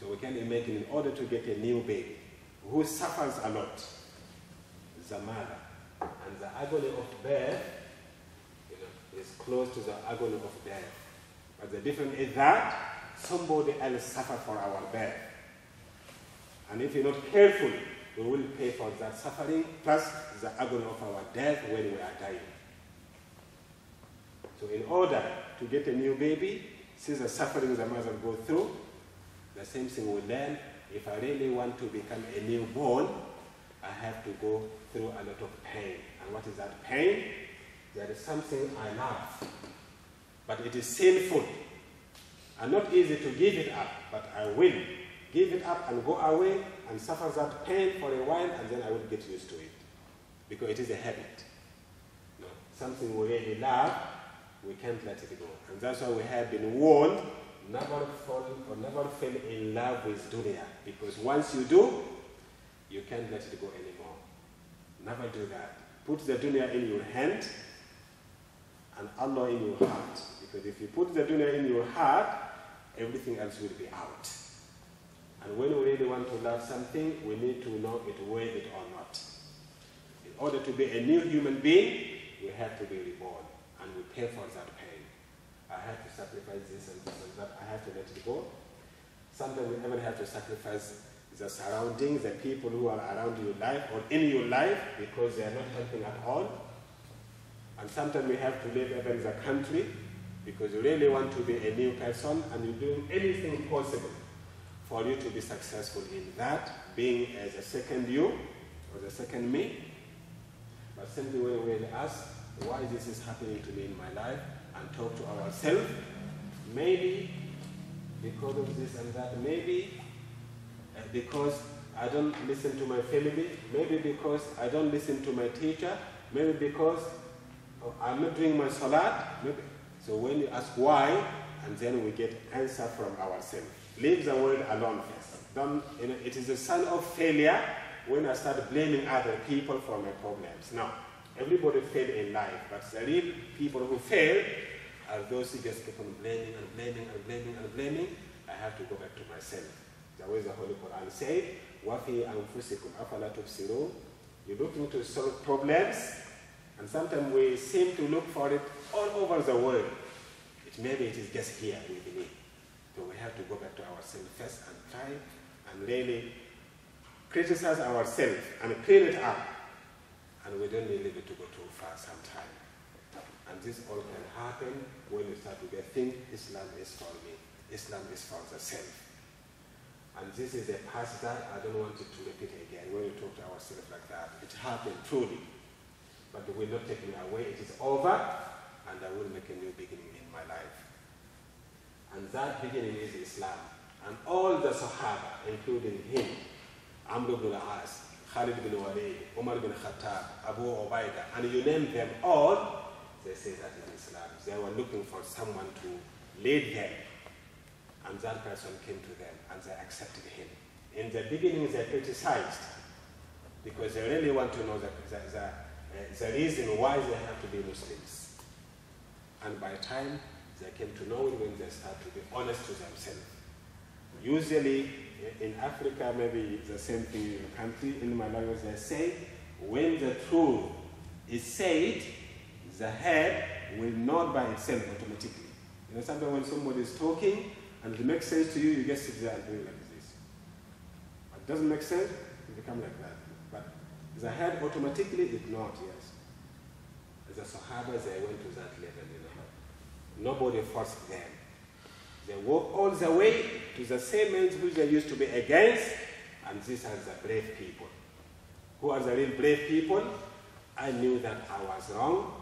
So we can imagine in order to get a new baby, who suffers a lot, the mother. And the agony of birth you know, is close to the agony of death. But the difference is that somebody else suffered for our birth. And if you're not careful, we will pay for that suffering plus the agony of our death when we are dying. So in order to get a new baby, see the suffering the mother go through, the same thing we learn. If I really want to become a newborn, I have to go through a lot of pain. And what is that pain? There is something I love, but it is sinful and not easy to give it up, but I will give it up and go away and suffer that pain for a while, and then I will get used to it. Because it is a habit. No, something we really love, we can't let it go. And that's why we have been warned never fall or never fall in love with dunya. Because once you do, you can't let it go anymore. Never do that. Put the dunya in your hand and Allah in your heart. Because if you put the dunya in your heart, everything else will be out. And when we really want to love something, we need to know it worth it or not. In order to be a new human being, we have to be reborn, and we pay for that pain. I have to sacrifice this and this and that. I have to let it go. Sometimes we even have to sacrifice the surroundings, the people who are around your life or in your life because they are not helping at all. And sometimes we have to leave even the country because you really want to be a new person and you're doing anything possible for you to be successful in that, being as a second you or the second me. But simply when we ask why this is happening to me in my life and talk to ourselves, maybe because of this and that, maybe because I don't listen to my family, maybe because I don't listen to my teacher, maybe because I'm not doing my salat. Maybe. So when you ask why, and then we get answer from ourselves. Leave the world alone first. Don't, you know, it is a sign of failure when I start blaming other people for my problems. Now, everybody failed in life, but the real people who fail are those who just keep on blaming and blaming and blaming and blaming. I have to go back to myself The way the Holy Quran said, وَفِي أَنفُسِكُمْ أَفَلَا تُبْصِرُونَ You're looking to solve problems, and sometimes we seem to look for it all over the world. It, maybe it is just here with me. So we have to go back to ourselves first and try and really criticize ourselves and clean it up. And we don't need it to go too far sometime. And this all can happen when you start to get think Islam is for me. Islam is for the self. And this is a past that I don't want to repeat again when we talk to ourselves. ourselves like that. It happened truly. But it will not take me away. It is over, and I will make a new beginning in my life. And that beginning is Islam. And all the Sahaba, including him, Amr ibn al-As, Khalid bin Walid, Umar bin Khattab, Abu Ubaidah, and you name them all, they say that is Islam. They were looking for someone to lead them. And that person came to them and they accepted him. In the beginning, they criticized because they really want to know the, the, the, uh, the reason why they have to be Muslims. And by time, they came to know it when they start to be honest to themselves. Usually, in Africa, maybe the same thing in your country, in my language, they say, when the truth is said, the head will nod by itself automatically. You know, sometimes when somebody is talking and it makes sense to you, you just sit there and do like this. But it doesn't make sense, you become like that. But the head automatically is not, yes. The Sahabas, they went to that level, you know. Nobody forced them. They walk all the way to the same ends which they used to be against, and these are the brave people. Who are the real brave people? I knew that I was wrong.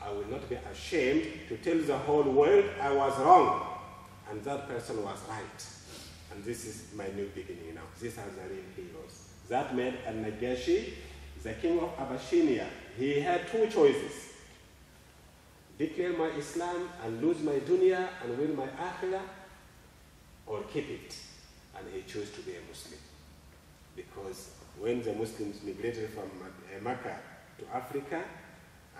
I will not be ashamed to tell the whole world I was wrong, and that person was right. And this is my new beginning now. These are the real heroes. That made Al-Najashi, the king of Abyssinia, he had two choices declare my Islam and lose my dunya and win my akhirah, or keep it. And he chose to be a Muslim. Because when the Muslims migrated from Mecca eh, to Africa,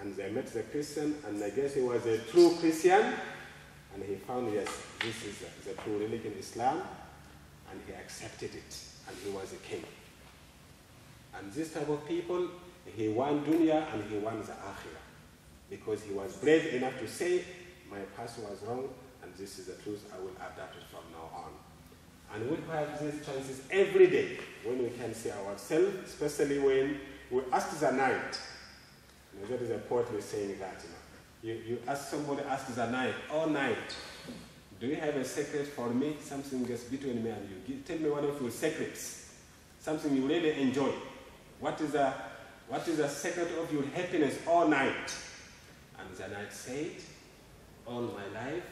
and they met the Christian, and I guess he was a true Christian, and he found, yes, this is the true religion, Islam, and he accepted it, and he was a king. And this type of people, he won dunya and he won the akhirah because he was brave enough to say, my past was wrong, and this is the truth, I will adapt it from now on. And we have these chances every day when we can see ourselves, especially when we ask the night. Know, there is a poetry saying that. You, know. You, you ask somebody, ask the night, all night, do you have a secret for me? Something just between me and you. Give, tell me one of your secrets. Something you really enjoy. What is the, what is the secret of your happiness all night? And then I said, all my life,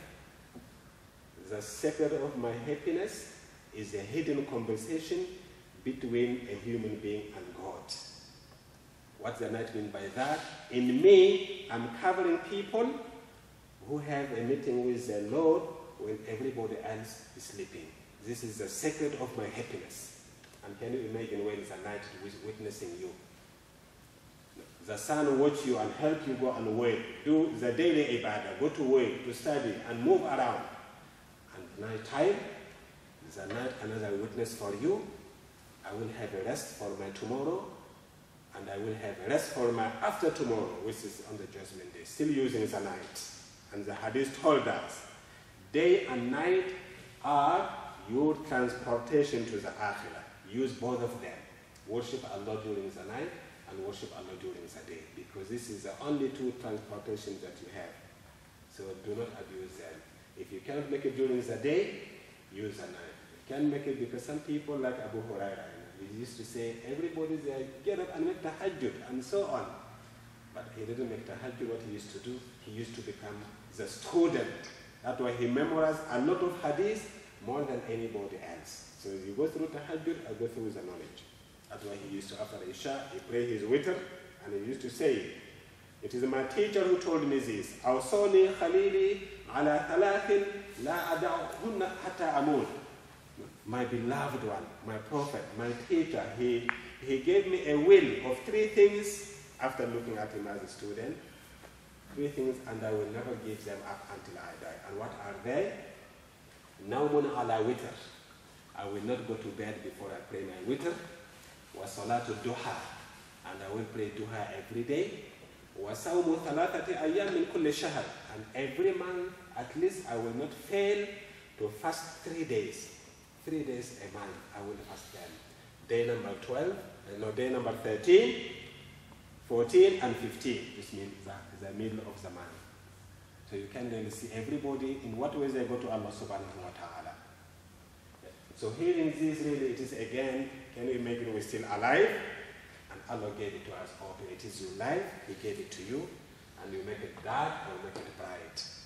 the secret of my happiness is a hidden conversation between a human being and God. What does night mean by that? In me, I'm covering people who have a meeting with the Lord when everybody else is sleeping. This is the secret of my happiness. And can you imagine when the night is witnessing you? The sun watch you and help you go and work. Do the daily ibadah, go to work, to study, and move around. And night time, the night another witness for you. I will have a rest for my tomorrow, and I will have a rest for my after tomorrow, which is on the judgment day, still using the night. And the hadith told us, day and night are your transportation to the akhirah. Use both of them. Worship Allah during the night and worship Allah during the day, because this is the only two transportations that you have. So do not abuse them. If you cannot make it during the day, use the night. You can make it because some people like Abu Huraira, he used to say, everybody there, get up and make tahajjud, and so on. But he didn't make tahajjud what he used to do. He used to become the student. That's why he memorized a lot of hadith more than anybody else. So if you go through tahajjud, I go through the knowledge. That's why he used to, after Isha, he pray his witr, and he used to say, it is my teacher who told me this. أوصوني خليلي على ثلاث لا أدعهن حتى أموت. my beloved one, my prophet, my teacher. He, he gave me a will of three things after looking at him as a student. Three things, and I will never give them up until I die. And what are they? Naumun ala witr. I will not go to bed before I pray my witr. Wasalatu duha. And I will pray duha every day. Wa sawmu thalathati ayyam min kulli. And every month, at least I will not fail to fast three days three days a month I will fast them day number 12 uh, no day number 13 14 and 15 this means the, the middle of the month so you can really see everybody in what ways they go to Allah subhanahu wa ta'ala so hearing this really it is again can you imagine we're still alive? And Allah gave it to us open. It is your life, He gave it to you, and you make it dark or make it bright.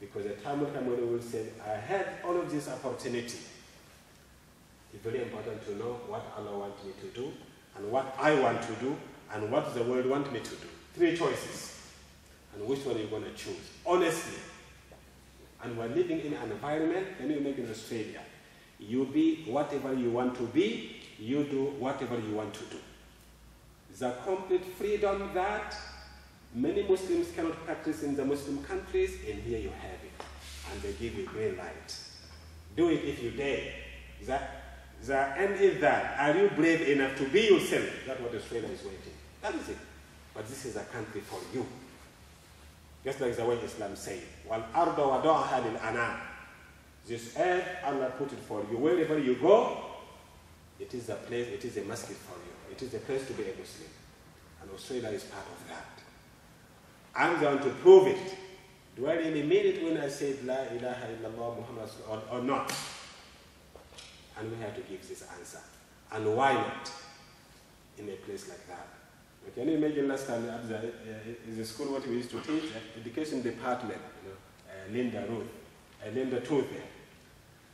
Because the time will come when we will say, I had all of this opportunity. It's very important to know what Allah wants me to do, and what I want to do, and what the world wants me to do. Three choices. And which one are you going to choose? Honestly. And we're living in an environment, can you imagine Australia? You be whatever you want to be, you do whatever you want to do. The complete freedom that Many Muslims cannot practice in the Muslim countries, and here you have it. And they give you green light. Do it if you dare. That, that, and if that, are you brave enough to be yourself? That's what Australia is waiting. That is it. But this is a country for you. Just like the way Islam says, "Wal arda wa lil anam." This earth, Allah put it for you. Wherever you go, it is a place, it is a masjid for you. It is a place to be a Muslim. And Australia is part of that. I'm going to prove it. Do I really mean it when I say La ilaha illallah Muhammad or, or not? And we have to give this answer. And why not in a place like that? Can you imagine last time the, uh, in the school what we used to teach? Education department, you know, uh, Linda Ruth, uh, Linda Tooth.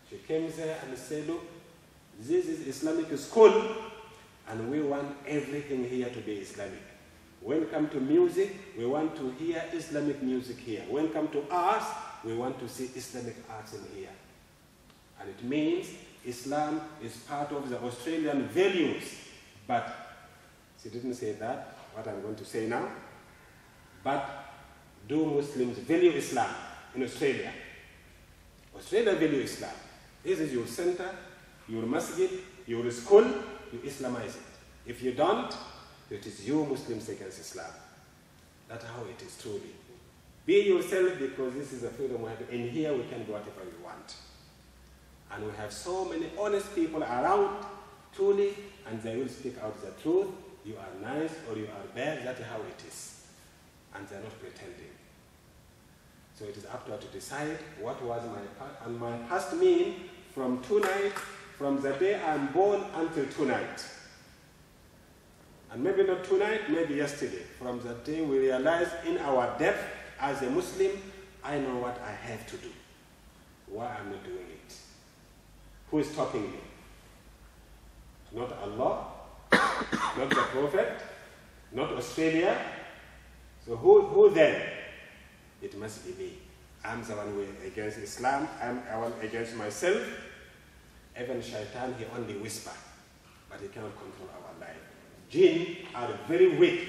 She came there and said, look, this is Islamic school and we want everything here to be Islamic. Comes to music, we want to hear Islamic music here. Comes to arts, we want to see Islamic arts in here. And it means Islam is part of the Australian values. But she didn't say that, what I'm going to say now. But do Muslims value Islam in Australia? Australia value Islam. This is your center, your masjid, your school, you Islamize it. If you don't, it is you Muslims against Islam. That's how it is truly. Be yourself because this is a freedom we have. In here we can do whatever we want. And we have so many honest people around, truly, and they will speak out the truth. You are nice or you are bad, that's how it is. And they're not pretending. So it is up to us to decide what was my past. And my past mean from tonight, from the day I'm born until tonight. And maybe not tonight, maybe yesterday. From that day we realize in our depth as a Muslim, I know what I have to do. Why am I doing it? Who is stopping me? Not Allah, not the Prophet, not Australia. So who, who then? It must be me. I'm the one who is against Islam. I'm the one against myself. Even shaitan, he only whisper, but he cannot control our. Jinn are very weak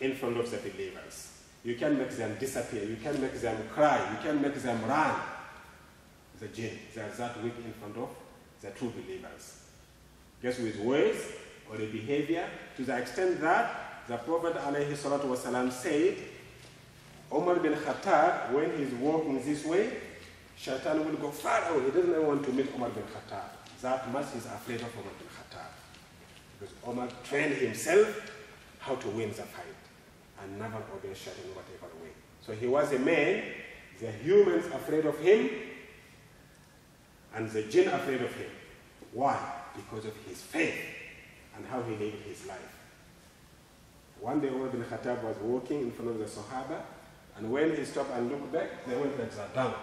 in front of the believers. You can make them disappear. You can make them cry. You can make them run. The jinn, they are that weak in front of the true believers. Just with words or a behavior, to the extent that the Prophet ﷺ said, Omar bin Khattab, when he's walking this way, Shaitan will go far away. He doesn't even want to meet Omar bin Khattab. That much he's afraid of Omar bin Khattab. Because Omar trained himself how to win the fight and never obey shot in whatever way. So he was a man, the humans afraid of him, and the jinn afraid of him. Why? Because of his faith and how he lived his life. One day Umar bin Khattab was walking in front of the Sahaba, and when he stopped and looked back, they went like down.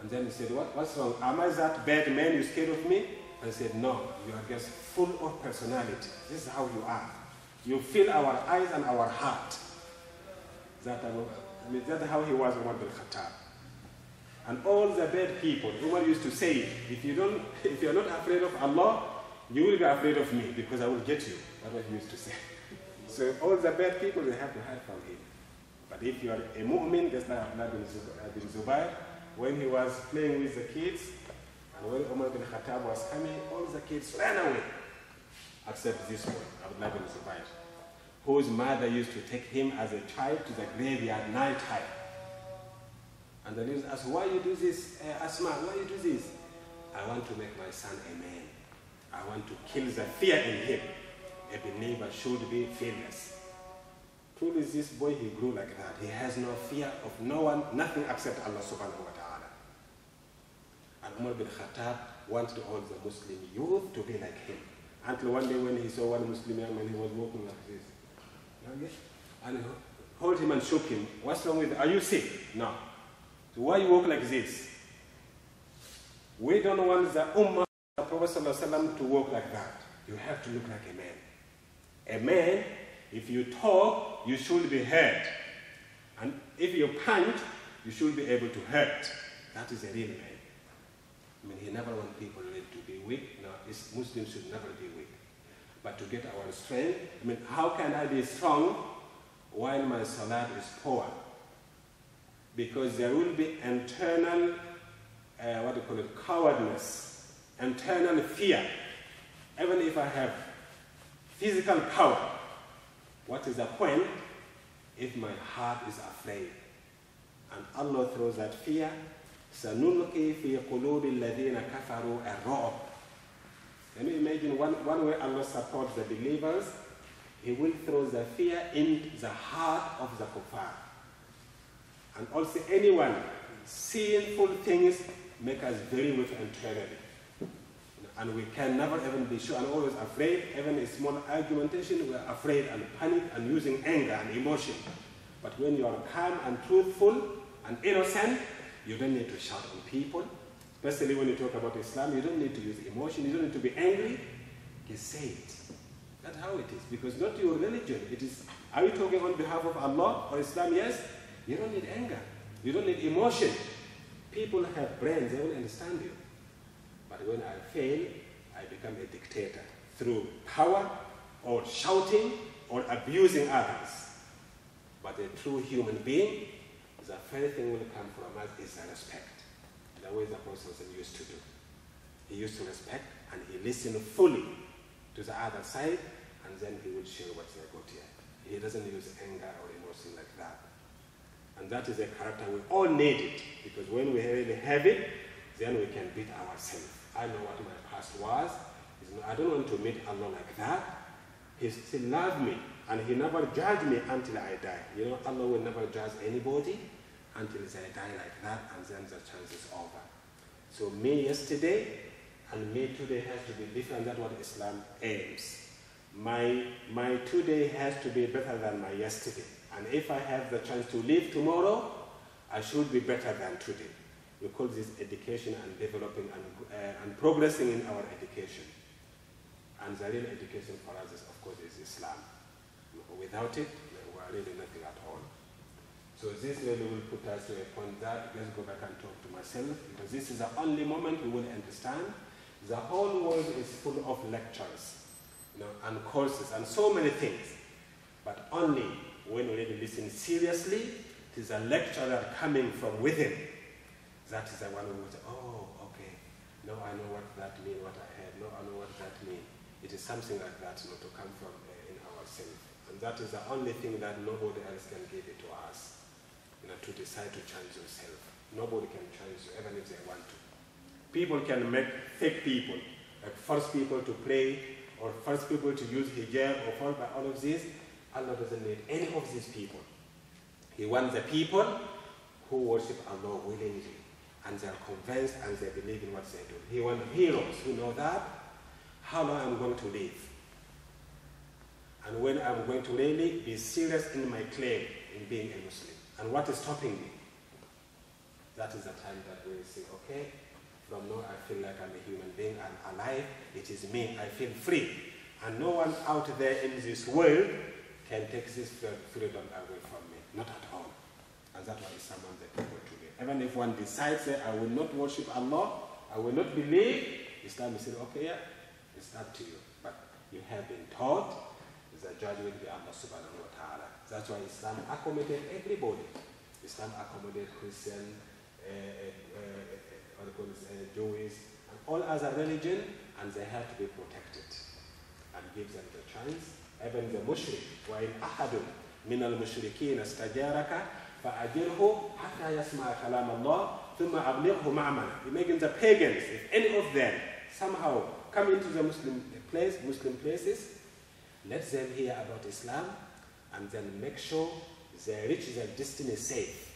And then he said, what, What's wrong? Am I that bad man? You scared of me? And said, No, you are just full of personality. This is how you are. You fill our eyes and our heart. That, I mean, that's how he was Umar bin Khattab. And all the bad people, Umar used to say, if you don't, if you're not afraid of Allah, you will be afraid of me because I will get you. That's what he used to say. So all the bad people, they have to hide from him. But if you are a mu'min, just like Abdullah bin Zubayr, when he was playing with the kids, and when Umar bin Khattab was coming, all the kids ran away, except this boy, Abdullah bin Zubayr, whose mother used to take him as a child to the graveyard night time. And the news asked, why you do this, uh, Asma, why you do this? I want to make my son a man. I want to kill the fear in him. A believer should be fearless. Truly, this boy, he grew like that. He has no fear of no one, nothing except Allah subhanahu wa ta'ala. And Umar bin Khattab wanted all the Muslim youth to be like him. Until one day when he saw one Muslim young man, he was walking like this. Okay? And he hold him and shook him. What's wrong with you? Are you sick? No. So why you walk like this? We don't want the Ummah, the Prophet ﷺ, to walk like that. You have to look like a man. A man, if you talk, you should be heard. And if you punch, you should be able to hurt. That is a real man. I mean, he never wants people really to be weak. No, Muslims should never be weak. But to get our strength, I mean, how can I be strong while my salat is poor? Because there will be internal, uh, what do you call it, cowardness, internal fear. Even if I have physical power, what is the point if my heart is afraid? And Allah throws that fear سنلقي في قلوب الذين كفروا الرعب Can you imagine one, one way Allah supports the believers? He will throw the fear in the heart of the kuffar. And also anyone sinful things make us very weak internally. And we can never even be sure and always afraid. Even a small argumentation, we're afraid and panic and using anger and emotion. But when you are calm and truthful and innocent, you don't need to shout on people, especially when you talk about Islam. You don't need to use emotion. You don't need to be angry. Just say it. That's how it is. Because not your religion. It is. Are you talking on behalf of Allah or Islam? Yes. You don't need anger. You don't need emotion. People have brains. They will understand you. But when I fail, I become a dictator through power or shouting or abusing others. But a true human being the first thing will come from us is the respect. The way the Prophet used to do. He used to respect and he listened fully to the other side and then he will share what they got here. He doesn't use anger or emotion like that. And that is a character we all need it because when we really have it, then we can beat ourselves. I know what my past was. I don't want to meet Allah like that. He still loves me and he never judged me until I die. You know, Allah will never judge anybody until they die like that, and then the chance is over. So me yesterday and me today has to be different than what Islam aims. My, my today has to be better than my yesterday. And if I have the chance to live tomorrow, I should be better than today. We call this education and developing and, uh, and progressing in our education. And the real education for us, is, of course, is Islam. Without it, we are really nothing at. So this really will put us to a point that, let's go back and talk to myself, because this is the only moment we will understand. The whole world is full of lectures you know, and courses and so many things. But only when we really listen seriously, it is a lecturer coming from within. That is the one who will say, oh, okay, now I know what that means, what I heard, now I know what that means. It is something like that you know, to come from uh, in ourselves. And that is the only thing that nobody else can give it to us you know, to decide to change yourself. Nobody can change you, even if they want to. People can make fake people, like force people to pray, or force people to use hijab, or force by all of this. Allah doesn't need any of these people. He wants the people who worship Allah willingly, and they are convinced and they believe in what they do. He wants heroes who know that, how long I'm going to live. And when I'm going to really be serious in my claim in being a Muslim. And what is stopping me? That is the time that we say, okay, from now I feel like I'm a human being, I'm alive, it is me, I feel free. And no one out there in this world can take this freedom away from me. Not at all. And that's why Islam wants the people to be. Even if one decides that I will not worship Allah, I will not believe, Islam is saying, okay, yeah, it's up to you. But you have been taught the judge will be Allah subhanahu wa ta'ala. That's why Islam accommodates everybody. Islam accommodates Christian, uh, uh, uh, what call this, Jewish, and all other religion, and they have to be protected and gives them the chance. Even the mushrik, وإن أحد من المشركين استجارك فأجره حتى يسمع كلام الله ثم أبلغه معمنا. Imagine the pagans, if any of them somehow come into the Muslim place, Muslim places, let them hear about Islam and then make sure they reach their destiny safe.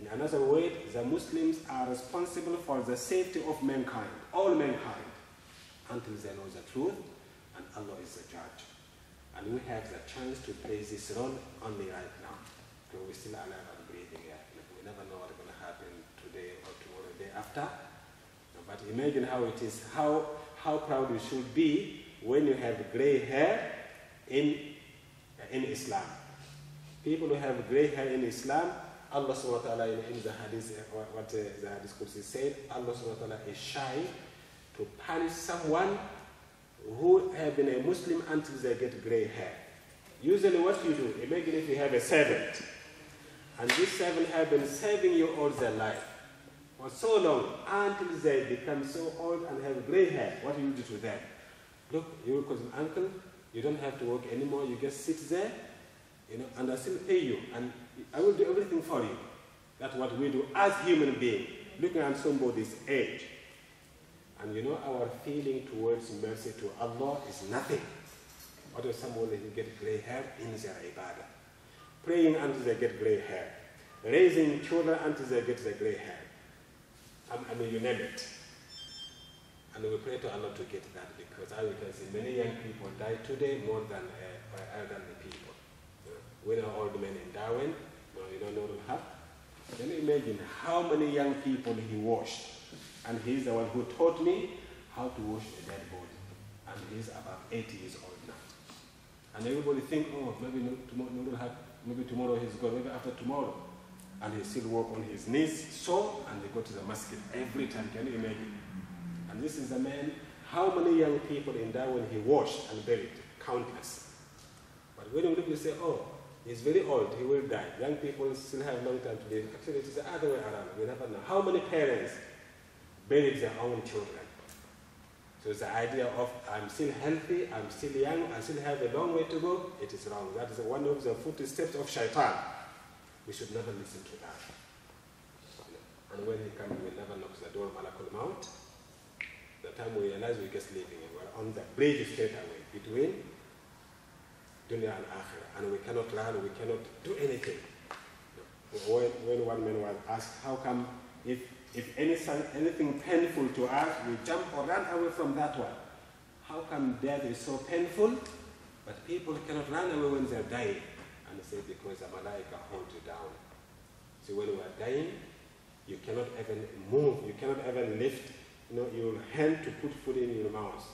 In another word, the Muslims are responsible for the safety of mankind, all mankind, until they know the truth and Allah is the judge. And we have the chance to play this role only right now. Because we're still alive and breathing here. We never know what's going to happen today or tomorrow, day after. But imagine how it is, how, how proud you should be when you have gray hair in, in Islam. People who have gray hair in Islam, Allah subhanahu wa ta'ala in, the hadith, what, what uh, the hadith Qudsi said, Allah subhanahu wa ta'ala is shy to punish someone who have been a Muslim until they get gray hair. Usually what you do, imagine if you have a servant, and this servant have been serving you all their life for so long until they become so old and have gray hair. What do you do to them? Look, you will call them uncle, you don't have to work anymore, you just sit there, you know, and I still pay you, and I will do everything for you. That's what we do as human beings, looking at somebody's age. And you know, our feeling towards mercy to Allah is nothing. What if someone who get gray hair in their ibadah? Praying until they get gray hair. Raising children until they get the gray hair. I mean, you name it. And we pray to Allah to get that because I can see, many young people die today more than uh, elderly people. We are old men in Darwin, no, you don't know them. Can you imagine how many young people he washed? And he's the one who taught me how to wash a dead body. And he's about 80 years old now. And everybody think, oh, maybe no, tomorrow, no, maybe tomorrow he's gone, maybe after tomorrow. And he still walk on his knees, so, and they go to the mosque every time. Can you imagine? And this is a man, how many young people in Darwin he washed and buried? Countless. But when you look, you say, oh, he's very old, he will die. Young people still have long time to live. Actually, it is the other way around. We never know. How many parents buried their own children? So the idea of I'm still healthy, I'm still young, I still have a long way to go, it is wrong. That is one of the footsteps of shaitan. We should never listen to that. And when he comes, we never knock the door of Malakul Maut. The time we realize we're just leaving we're on the bridge straight away between dunya and akhirah. And we cannot run, we cannot do anything. When, when one man was asked, how come if, if anything, anything painful to us, we jump or run away from that one? How come death is so painful, but people cannot run away when they're dying? And he said, because the malaika hold you down. See, when we are dying, you cannot even move, you cannot even lift you know, your hand to put food in your mouth.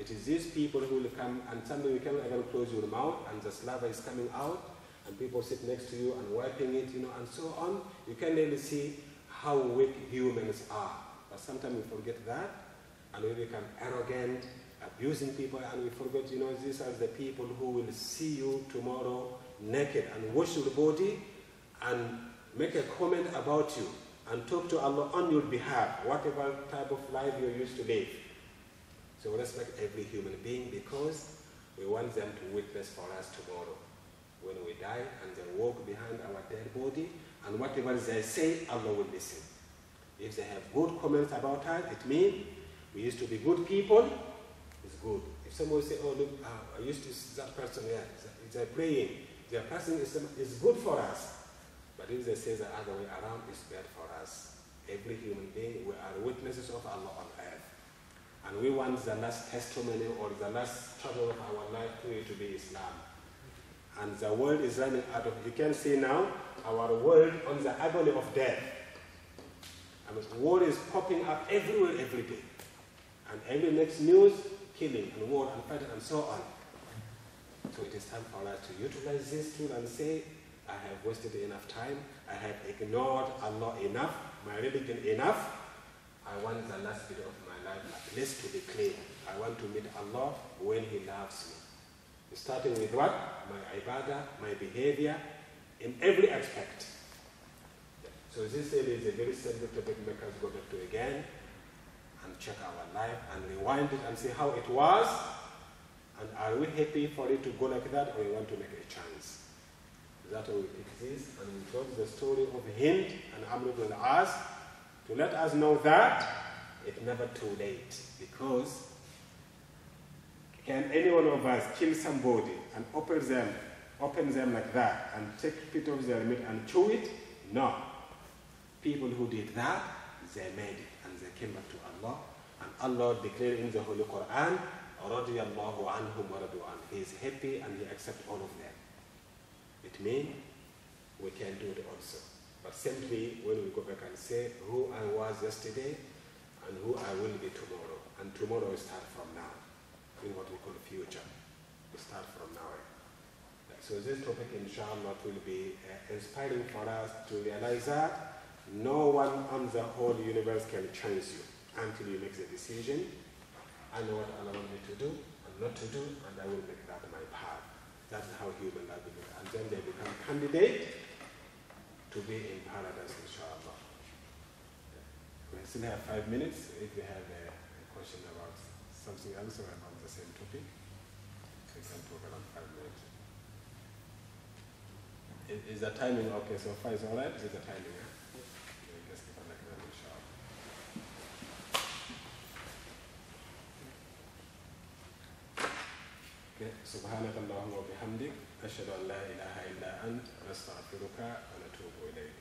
It is these people who will come, and sometimes you cannot even close your mouth, and the saliva is coming out, and people sit next to you and wiping it, you know, and so on. You can really see how weak humans are. But sometimes we forget that, and we become arrogant, abusing people, and we forget, you know, these are the people who will see you tomorrow naked and wash your body and make a comment about you and talk to Allah on your behalf, whatever type of life you used to live. So we respect every human being because we want them to witness for us tomorrow when we die and they walk behind our dead body and whatever they say, Allah will listen. If they have good comments about us, it means we used to be good people, it's good. If someone say, oh look, uh, I used to see that person, yeah, they're praying, their person is, is good for us. But if they say the other way around, it's bad for us. Every human being, we are witnesses of Allah on earth. And we want the last testimony or the last struggle of our life to, be Islam. And the world is running out of, you can see now, our world on the agony of death. Mean, war is popping up everywhere every day. And every next news, killing and war and fighting and so on. So it is time for us to utilize this tool and say, I have wasted enough time, I have ignored Allah enough, my religion enough. I want the last bit of life at least to be clean. I want to meet Allah when He loves me. Starting with what? My ibadah, my behavior, in every aspect. So this is a very simple topic make us go back to again and check our life and rewind it and see how it was. And are we happy for it to go like that or we want to make a chance? That will exist and we got the story of Hind and Amr ibn al-As to let us know that it's never too late because can any one of us kill somebody and open them, open them like that and take a bit of their meat and chew it? No. People who did that, they made it and they came back to Allah. And Allah declared in the Holy Quran, radiallahu anhum wa an. He is happy and he accepts all of them. It means we can do it also. But simply when we go back and say, who I was yesterday, and who I will be tomorrow. And tomorrow we start from now in what we call future. We start from now. So this topic inshallah will be uh, inspiring for us to realize that no one on the whole universe can change you until you make the decision. I know what Allah wants me to do and not to do, and I will make that my path. That's how human life is. And then they become candidate to be in paradise, inshallah. We still have five minutes. If you have a, a question about something else or about the same topic, we can talk around five minutes. Is, is the timing okay so far? Is all right? Is the timing? Yeah? Yeah, just keep on like that, inshallah. Okay. سبحانك اللهم وبحمدك أشهد أن لا إله إلا أنت نستغفرك ونتوب إليك